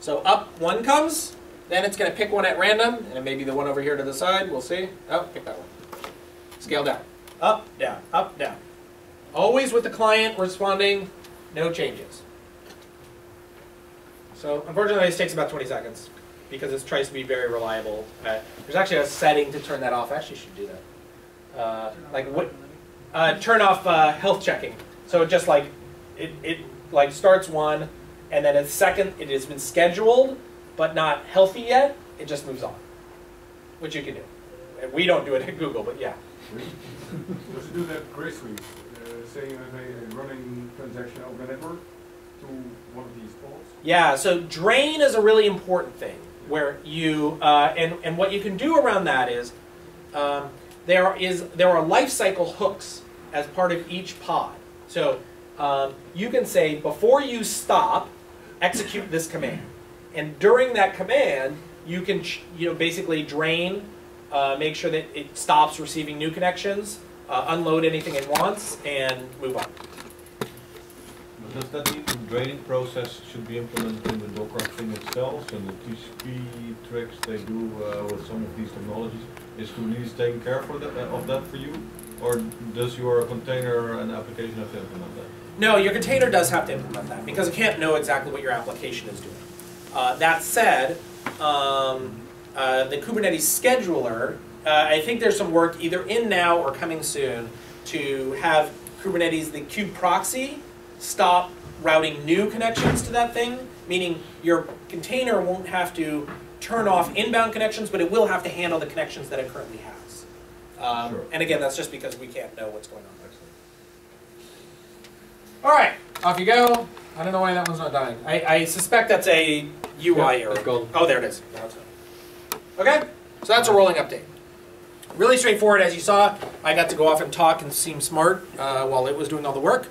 So up one comes, then it's going to pick one at random, and it may be the one over here to the side. We'll see. Oh, pick that one. Scale down. Up, down, up, down. Always with the client responding, no changes. So unfortunately, this takes about 20 seconds because it tries to be very reliable. Uh, there's actually a setting to turn that off. Actually should do that. Uh, like what? Uh, turn off uh, health checking. So it just like it, it like starts one, and then a second it has been scheduled but not healthy yet. It just moves on, which you can do. We don't do it at Google, but yeah. Does it do that gracefully, uh, saying a running transaction over the network to one of these pods? Yeah, so drain is a really important thing where you uh, and and what you can do around that is um, there is there are life cycle hooks as part of each pod. So um, you can say before you stop, execute this command, and during that command you can you know basically drain, uh, make sure that it stops receiving new connections, uh, unload anything it wants, and move on. But Does that mean the grading process should be implemented in the Docker thing itself, and the TCP tricks they do uh, with some of these technologies? Is Kubernetes taking care for that, of that for you? Or does your container and application have to implement that? No, your container does have to implement that because it can't know exactly what your application is doing. Uh, that said, um, uh, the Kubernetes scheduler, uh, I think there's some work either in now or coming soon to have Kubernetes, the kube proxy, stop routing new connections to that thing, meaning your container won't have to turn off inbound connections, but it will have to handle the connections that it currently has. Um, Sure. And again, that's just because we can't know what's going on. All right, off you go. I don't know why that one's not dying. I, I suspect that's a UI error. Oh, there it is. Okay, so that's a rolling update. Really straightforward, as you saw. I got to go off and talk and seem smart uh, while it was doing all the work.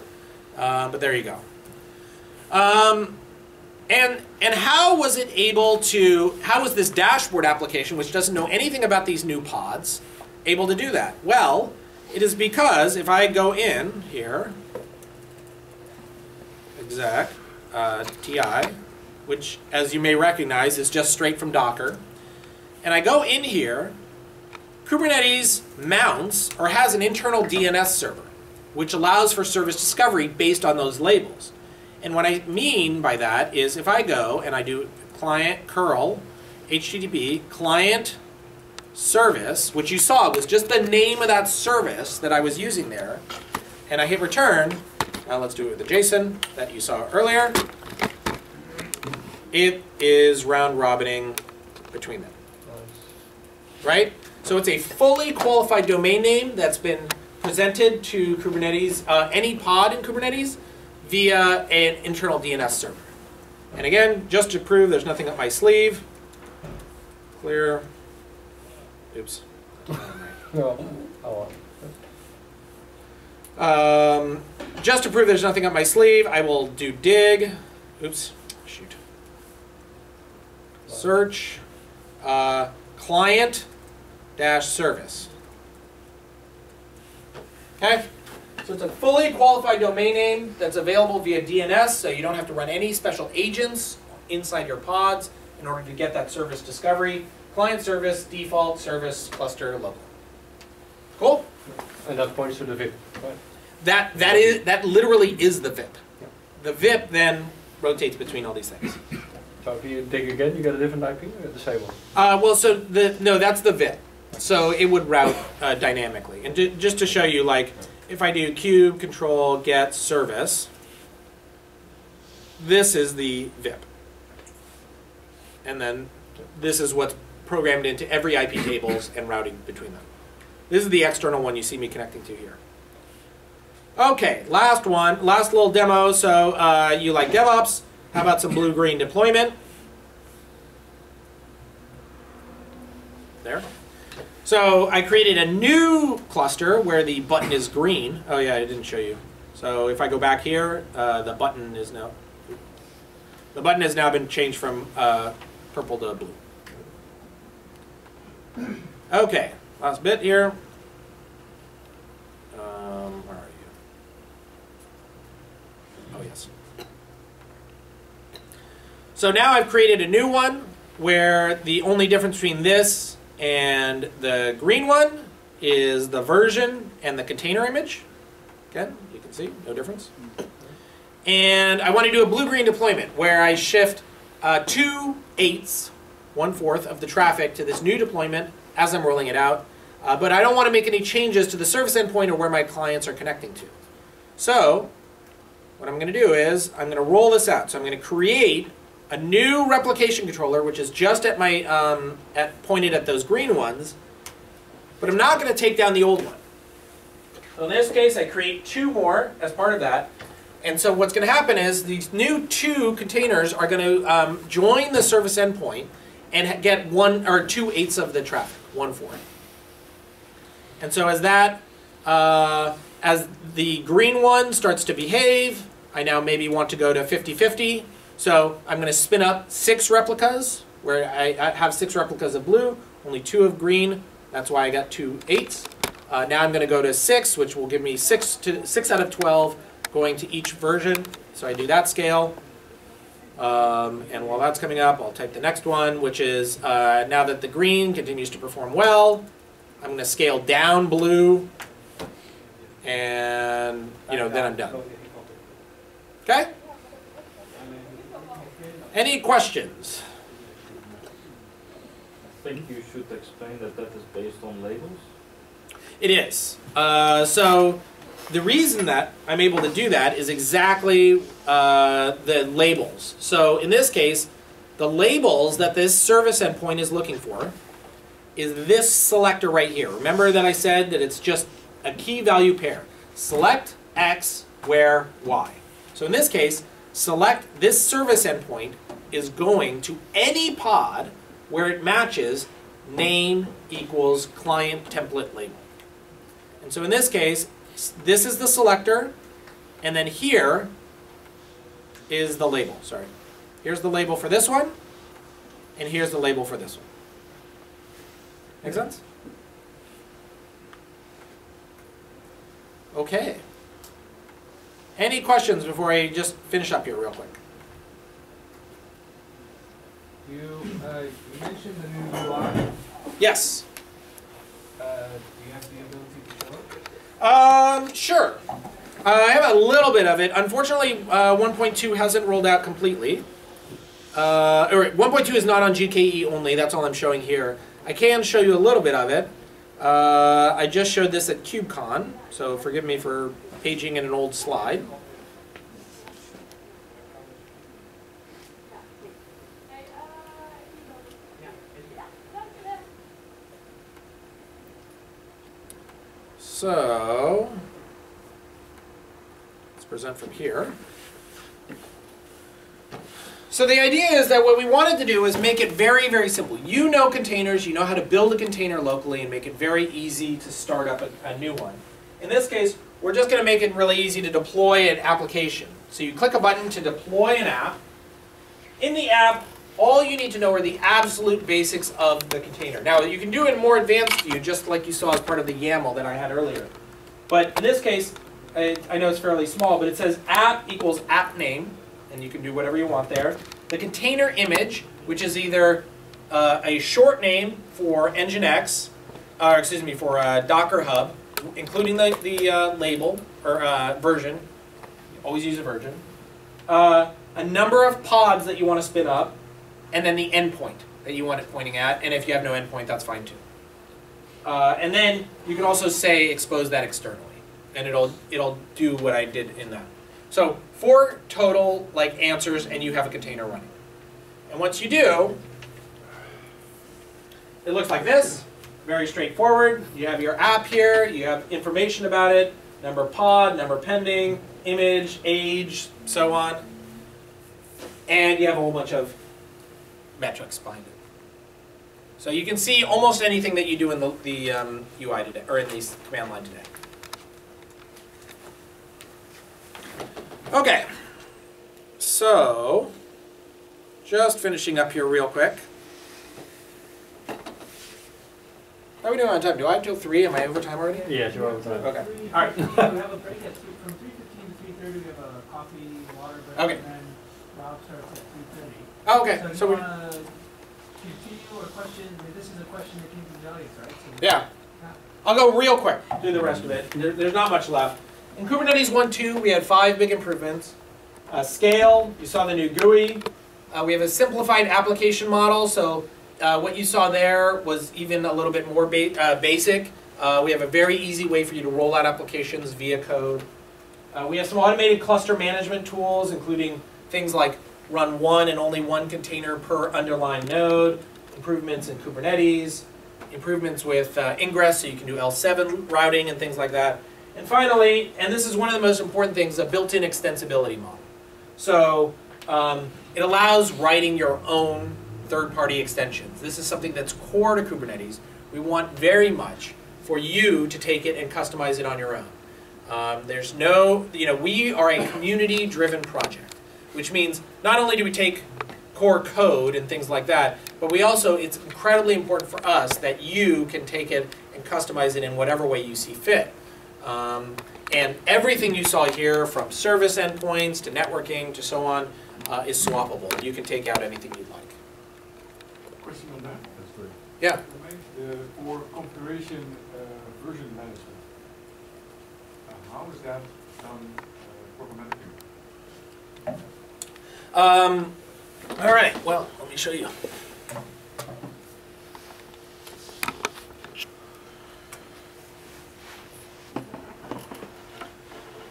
Uh, but there you go. Um, and and how was it able to? How was this dashboard application, which doesn't know anything about these new pods, able to do that? Well, it is because if I go in here, exec uh, ti, which as you may recognize is just straight from Docker, and I go in here, Kubernetes mounts or has an internal DNS server, which allows for service discovery based on those labels. And what I mean by that is if I go and I do client curl HTTP client service, which you saw was just the name of that service that I was using there, and I hit return, now let's do it with the JSON that you saw earlier, it is round robining between them right? So it's a fully qualified domain name that's been presented to Kubernetes, uh, any pod in Kubernetes, via an internal DNS server. And again, just to prove there's nothing up my sleeve, clear. Oops. Um, just to prove there's nothing up my sleeve, I will do dig. Oops, shoot. Search uh, client dash service. Okay, so it's a fully qualified domain name that's available via DNS, so you don't have to run any special agents inside your pods in order to get that service discovery. Client service, default service, cluster, local. Cool. and that points to the VIP. Right. That that is that literally is the VIP. Yeah. The VIP then rotates between all these things. So if you dig again, you get a different IP or the same one? Uh, well, so the no, that's the VIP. So it would route uh, dynamically. And ju- just to show you, like, if I do kube control get service, this is the VIP. And then this is what's programmed into every IP tables and routing between them. This is the external one you see me connecting to here. Okay, last one, last little demo. So uh, you like DevOps? How about some blue-green deployment? There. So I created a new cluster where the button is green. Oh yeah, I didn't show you. So if I go back here, uh, the button is now the button has now been changed from uh, purple to blue. Okay, last bit here. Um, where are you? Oh yes. So now I've created a new one where the only difference between this and the green one is the version and the container image. Again, you can see, no difference. And I want to do a blue-green deployment where I shift uh, two eighths, one fourth of the traffic to this new deployment as I'm rolling it out. Uh, but I don't want to make any changes to the service endpoint or where my clients are connecting to. So what I'm going to do is I'm going to roll this out. So I'm going to create a new replication controller, which is just at my um, at pointed at those green ones. But I'm not going to take down the old one. So in this case, I create two more as part of that. And so what's going to happen is these new two containers are going to um, join the service endpoint and get one or two eighths of the traffic, one fourth. And so as that, uh, as the green one starts to behave, I now maybe want to go to 50-50. So I'm going to spin up six replicas, where I, I have six replicas of blue, only two of green. That's why I got two eights. Uh, now I'm going to go to six, which will give me six to six out of 12 going to each version. So I do that scale. Um, and while that's coming up, I'll type the next one, which is uh, now that the green continues to perform well, I'm going to scale down blue, and you know then I'm done. Okay? Any questions? I think you should explain that that is based on labels. It is. Uh, so the reason that I'm able to do that is exactly uh, the labels. So in this case, the labels that this service endpoint is looking for is this selector right here. Remember that I said that it's just a key value pair. Select X where Y. So in this case, select this service endpoint is going to any pod where it matches name equals client template label. And so in this case, this is the selector, and then here is the label, sorry. Here's the label for this one, and here's the label for this one. Make sense? Okay. Any questions before I just finish up here real quick? You, uh, you mentioned the new UI. Yes. Uh, do you have the ability to show it? Um, sure. Uh, I have a little bit of it. Unfortunately, uh, 1.2 hasn't rolled out completely. Uh, or 1.2 is not on GKE only. That's all I'm showing here. I can show you a little bit of it. Uh, I just showed this at KubeCon, so forgive me for paging in an old slide. So, let's present from here. So the idea is that what we wanted to do is make it very, very simple. You know containers, you know how to build a container locally and make it very easy to start up a, a new one. In this case, we're just going to make it really easy to deploy an application. So you click a button to deploy an app. In the app, all you need to know are the absolute basics of the container. Now, you can do it in more advanced view, just like you saw as part of the YAML that I had earlier. But in this case, I, I know it's fairly small, but it says app equals app name, and you can do whatever you want there. The container image, which is either uh, a short name for Nginx, or excuse me, for uh, Docker Hub, including the, the uh, label or uh, version. Always use a version. Uh, a number of pods that you want to spin up, and then the endpoint that you want it pointing at. And if you have no endpoint, that's fine too. Uh, and then you can also say expose that externally, and it'll it'll do what I did in that. So four total like answers, and you have a container running. And once you do, it looks like this. Very straightforward. You have your app here. You have information about it, number pod, number pending, image, age, so on. And you have a whole bunch of metrics behind it. So you can see almost anything that you do in the, the um, UI today, or in the command line today. Okay, so just finishing up here real quick. How are we doing on time? Do I have till three? Am I over time already? Yes, you're over time. Okay. All right. We have a break at from three fifteen to three thirty, we have a coffee, water break. Okay. And starts at three thirty. Oh, okay. So So you we, wanna continue or question, this is a question that came from the audience, right? So- yeah. I'll go real quick through the rest of it. There, there's not much left. In Kubernetes 1.2, we had five big improvements. Uh, scale, you saw the new GUI. Uh, we have a simplified application model, so uh, what you saw there was even a little bit more ba uh, basic. Uh, we have a very easy way for you to roll out applications via code. Uh, we have some automated cluster management tools, including things like run one and only one container per underlying node, improvements in Kubernetes, improvements with uh, ingress, so you can do L7 routing and things like that. And finally, and this is one of the most important things, a built-in extensibility model. So um, it allows writing your own third-party extensions. This is something that's core to Kubernetes. We want very much for you to take it and customize it on your own. Um, there's no, you know, we are a community-driven project, which means not only do we take core code and things like that, but we also, it's incredibly important for us that you can take it and customize it in whatever way you see fit. Um, and everything you saw here, from service endpoints to networking to so on, uh, is swappable. You can take out anything you'd like. Question on that. Yeah. Uh, For configuration uh, version management, uh, how is that done uh, programmatically? Um, all right, well, let me show you.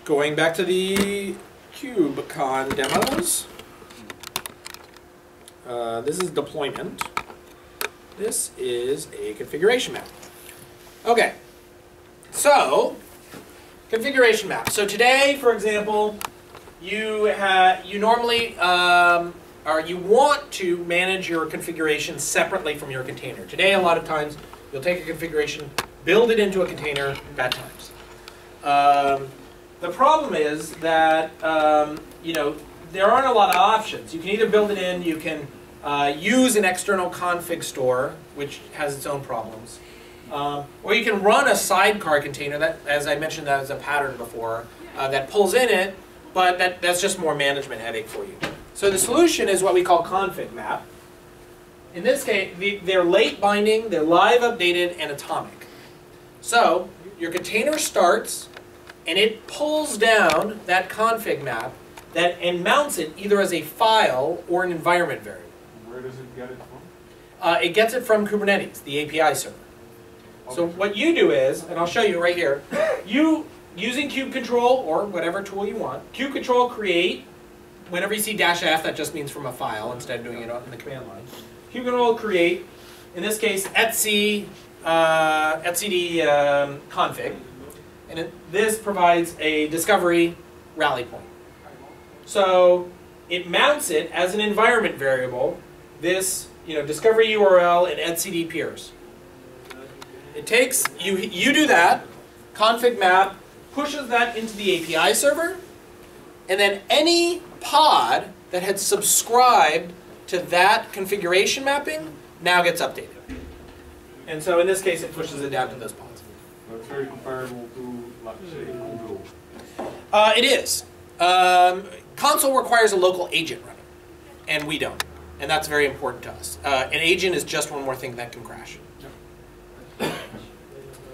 Going back to the KubeCon demos. Uh, this is deployment. This is a configuration map. Okay, so configuration map. So today, for example, you ha you normally um, or you want to manage your configuration separately from your container. Today, a lot of times, you'll take a configuration, build it into a container, bad times. Um, the problem is that um, you know there aren't a lot of options. You can either build it in, you can uh, use an external config store, which has its own problems, um, or you can run a sidecar container that, as I mentioned, that was a pattern before, uh, that pulls in it, but that, that's just more management headache for you. So the solution is what we call config map. In this case, the, they're late binding, they're live updated, and atomic. So your container starts, and it pulls down that config map that and mounts it either as a file or an environment variable. Where does it get it from? Uh, it gets it from Kubernetes, the API server. So what you do is, and I'll show you right here, you, using kube control or whatever tool you want, kube control create, whenever you see dash f, that just means from a file instead of doing it in the command line. Kube control create, in this case, etc, uh, etcd um, config, and it, this provides a discovery rally point. So it mounts it as an environment variable, this you know discovery URL and etcd peers. It takes you you do that, config map pushes that into the API server, and then any pod that had subscribed to that configuration mapping now gets updated. And so in this case, it pushes it down to those pods. That's very comparable to, like, say, Google. Uh, it is. Um, Consul requires a local agent running, and we don't. And that's very important to us. Uh, an agent is just one more thing that can crash.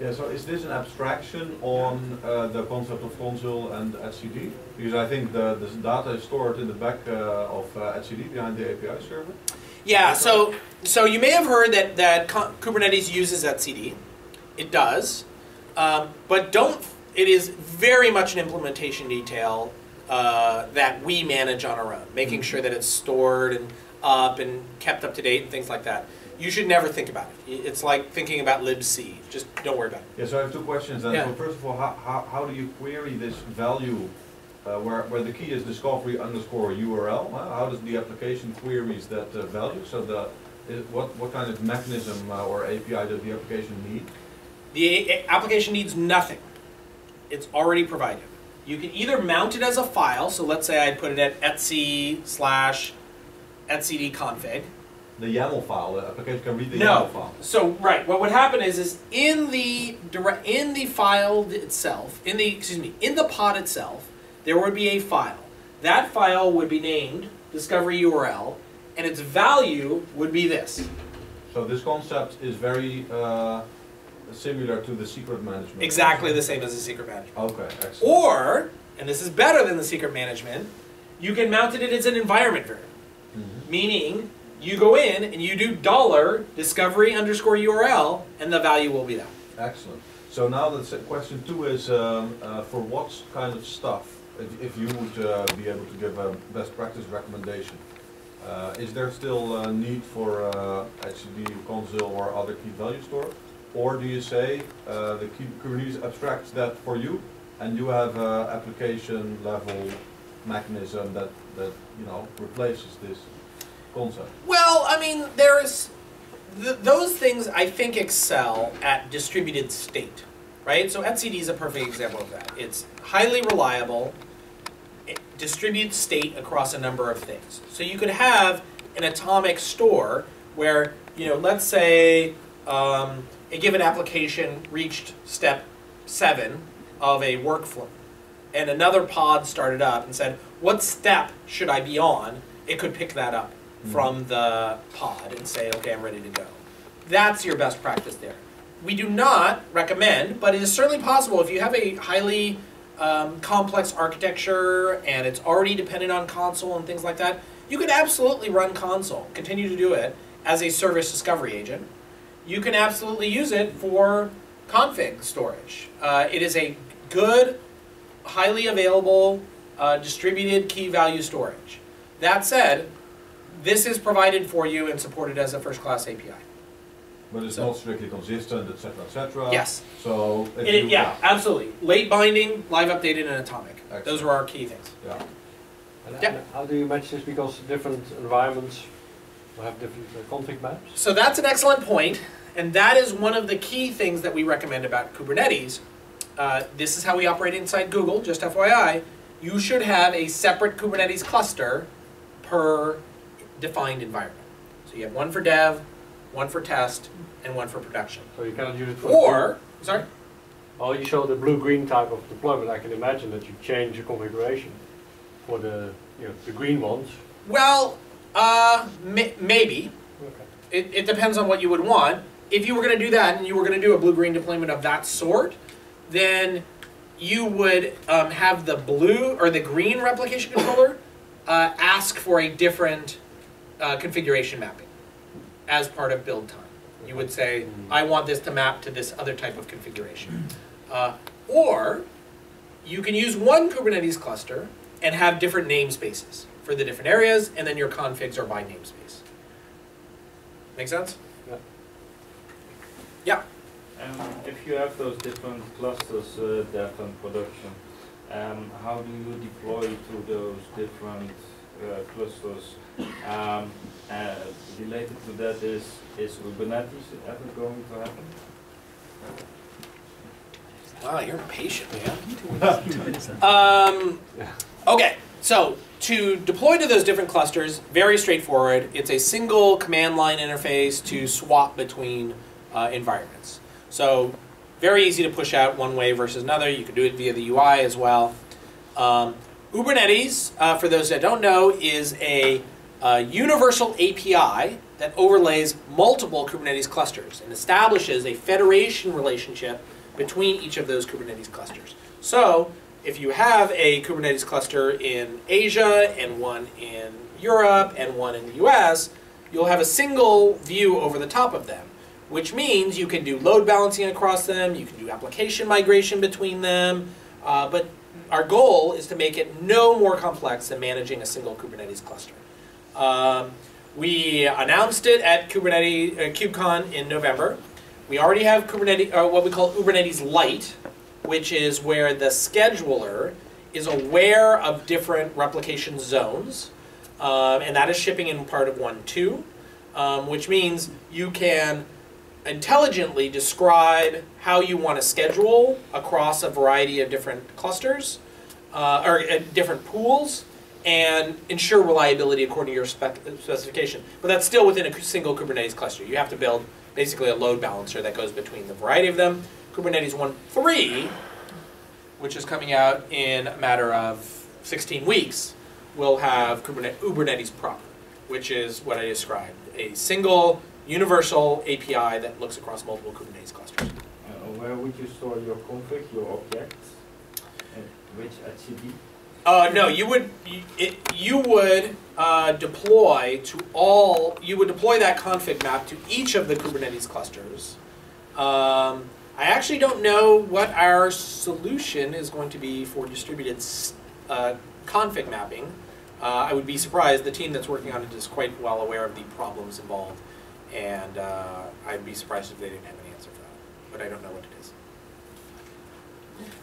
Yeah, so is this an abstraction on uh, the concept of Consul and etcd? Because I think the, the data is stored in the back uh, of uh, etcd behind the API server. Yeah, so so you may have heard that that Kubernetes uses etcd. It does, um, but don't. It is very much an implementation detail uh, that we manage on our own, making sure that it's stored and up and kept up to date and things like that. You should never think about it. It's like thinking about libc. Just don't worry about it. Yeah, so I have two questions then. Yeah. So first of all, how, how, how do you query this value uh, where, where the key is discovery underscore URL? Uh, how does the application queries that uh, value? So the, is, what, what kind of mechanism uh, or API does the application need? The a- application needs nothing. It's already provided. You can either mount it as a file, so let's say I put it at etsy slash etcd config. The YAML file, the application can read the No. YAML file. So right, what would happen is is in the direct in the file itself, in the excuse me, in the pod itself, there would be a file. That file would be named discovery URL, and its value would be this. So this concept is very uh, similar to the secret management. Exactly the same as the secret management. Okay, excellent. Or, and this is better than the secret management, you can mount it as an environment variable. Mhm. Meaning, you go in and you do dollar discovery underscore URL, and the value will be that. Excellent. So now the question two is um, uh, for what kind of stuff, if, if you would uh, be able to give a best practice recommendation, uh, is there still a need for uh, etcd Consul or other key value store? Or do you say uh, the Kubernetes abstracts that for you and you have an application level mechanism that, that you know replaces this Well, I mean, there's th- those things I think excel at distributed state, right? So etcd is a perfect example of that. It's highly reliable. It distributes state across a number of things. So you could have an atomic store where, you know, let's say um, a given application reached step seven of a workflow, and another pod started up and said, "What step should I be on?" It could pick that up from the pod and say, "Okay, I'm ready to go." That's your best practice there. We do not recommend, but it is certainly possible if you have a highly um, complex architecture and it's already dependent on Consul and things like that. You could absolutely run Consul, continue to do it as a service discovery agent. You can absolutely use it for config storage. Uh, it is a good, highly available, uh, distributed key value storage. That said, this is provided for you and supported as a first-class API. But it's So- not strictly consistent, etc., etc. Yes. So It- you, yeah, absolutely. Late binding, live updated, and atomic. Those Excellent. were our key things. yeah. And Yeah. and how do you match this? Because different environments will have different uh, config maps. So that's an excellent point, and that is one of the key things that we recommend about Kubernetes. Uh, this is how we operate inside Google, just FYI. You should have a separate Kubernetes cluster per defined environment. So you have one for dev, one for test, and one for production. So you cannot use it for. Or, sorry? Well, you show the blue-green type of deployment. I can imagine that you change the configuration for the you know the green ones. Well, uh, may- maybe. Okay. It, it depends on what you would want. If you were going to do that and you were going to do a blue-green deployment of that sort, then you would um, have the blue or the green replication controller uh, ask for a different uh, configuration mapping as part of build time. You would say, I want this to map to this other type of configuration. Uh, or you can use one Kubernetes cluster and have different namespaces for the different areas, and then your configs are by namespace. Make sense? Yeah. Yeah. And if you have those different clusters, uh, dev and production, um, how do you deploy to those different uh, clusters? Um, uh, related to that is, is Ubernetes ever going to happen? Wow, you're impatient, man. um, okay, so to deploy to those different clusters, very straightforward. It's a single command line interface to swap between uh, environments. So very easy to push out one way versus another. You can do it via the UI as well. Um, Ubernetes, uh, for those that don't know, is a universal API that overlays multiple Kubernetes clusters and establishes a federation relationship between each of those Kubernetes clusters. So if you have a Kubernetes cluster in Asia and one in Europe and one in the US, you'll have a single view over the top of them, which means you can do load balancing across them, you can do application migration between them, uh, but our goal is to make it no more complex than managing a single Kubernetes cluster. Um, we announced it at Kubernetes, uh, KubeCon in November. We already have Ubernetes, uh, what we call Ubernetes Lite, which is where the scheduler is aware of different replication zones, um, and that is shipping in part of 1.2, um, which means you can intelligently describe how you want to schedule across a variety of different clusters, uh, or uh, different pools, and ensure reliability according to your spec specification. But that's still within a single Kubernetes cluster. You have to build basically a load balancer that goes between the variety of them. Kubernetes 1.3, which is coming out in a matter of 16 weeks, will have Ubernetes, Ubernetes proper, which is what I described, a single universal API that looks across multiple Kubernetes clusters. Uh, where would you store your config, your objects? Which etcd? Uh, no, you would you, it, you would uh, deploy to all. You would deploy that config map to each of the Kubernetes clusters. Um, I actually don't know what our solution is going to be for distributed uh, config mapping. Uh, I would be surprised. The team that's working on it is quite well aware of the problems involved, and uh, I'd be surprised if they didn't have an answer for that. But I don't know what it is.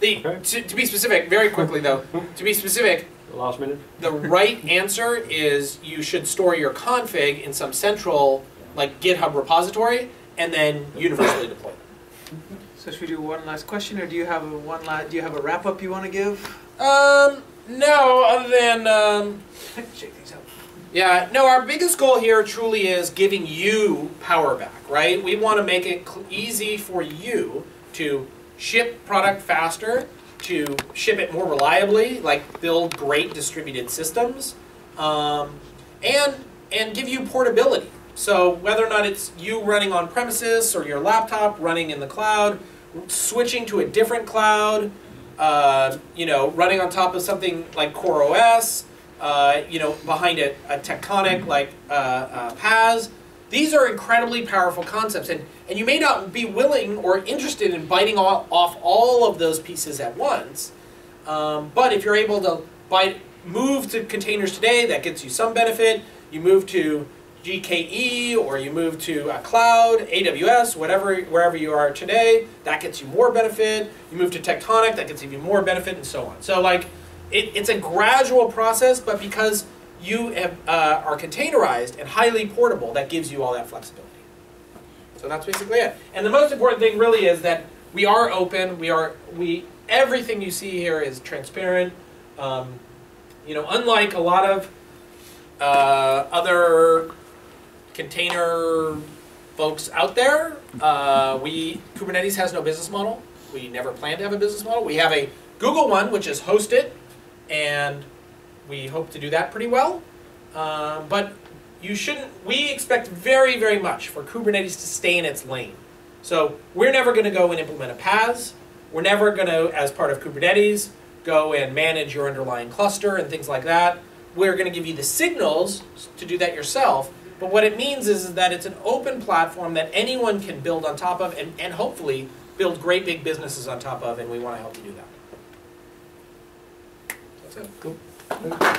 The, Okay. to, to be specific, very quickly though, to be specific, The last minute? the right answer is you should store your config in some central, like GitHub repository, and then universally deploy. So should we do one last question, or do you have a one la- do you have a wrap up you want to give? Um, no, other than um, Shake things up. Yeah, no, our biggest goal here truly is giving you power back, right? We want to make it cl- easy for you to ship product faster, to ship it more reliably, like build great distributed systems, um, and and give you portability. So whether or not it's you running on premises or your laptop running in the cloud, switching to a different cloud, uh, you know, running on top of something like CoreOS, uh, you know, behind a, a tectonic like uh, uh, PaaS. These are incredibly powerful concepts, and, and you may not be willing or interested in biting off all of those pieces at once. Um, but if you're able to bite, move to containers today, that gets you some benefit. You move to GKE or you move to a cloud, AWS, whatever, wherever you are today, that gets you more benefit. You move to Tectonic, that gets even more benefit, and so on. So like, it, it's a gradual process, but because you have, uh, are containerized and highly portable, that gives you all that flexibility. So that's basically it. And the most important thing really is that we are open. We are we everything you see here is transparent. Um, you know, unlike a lot of uh, other container folks out there, uh, we Kubernetes has no business model. We never plan to have a business model. We have a Google one, which is hosted, and we hope to do that pretty well. Uh, but you shouldn't. We expect very, very much for Kubernetes to stay in its lane. So we're never going to go and implement a PaaS. We're never going to, as part of Kubernetes, go and manage your underlying cluster and things like that. We're going to give you the signals to do that yourself. But what it means is that it's an open platform that anyone can build on top of and, and hopefully build great big businesses on top of, and we want to help you do that. That's it. Cool. Obrigado.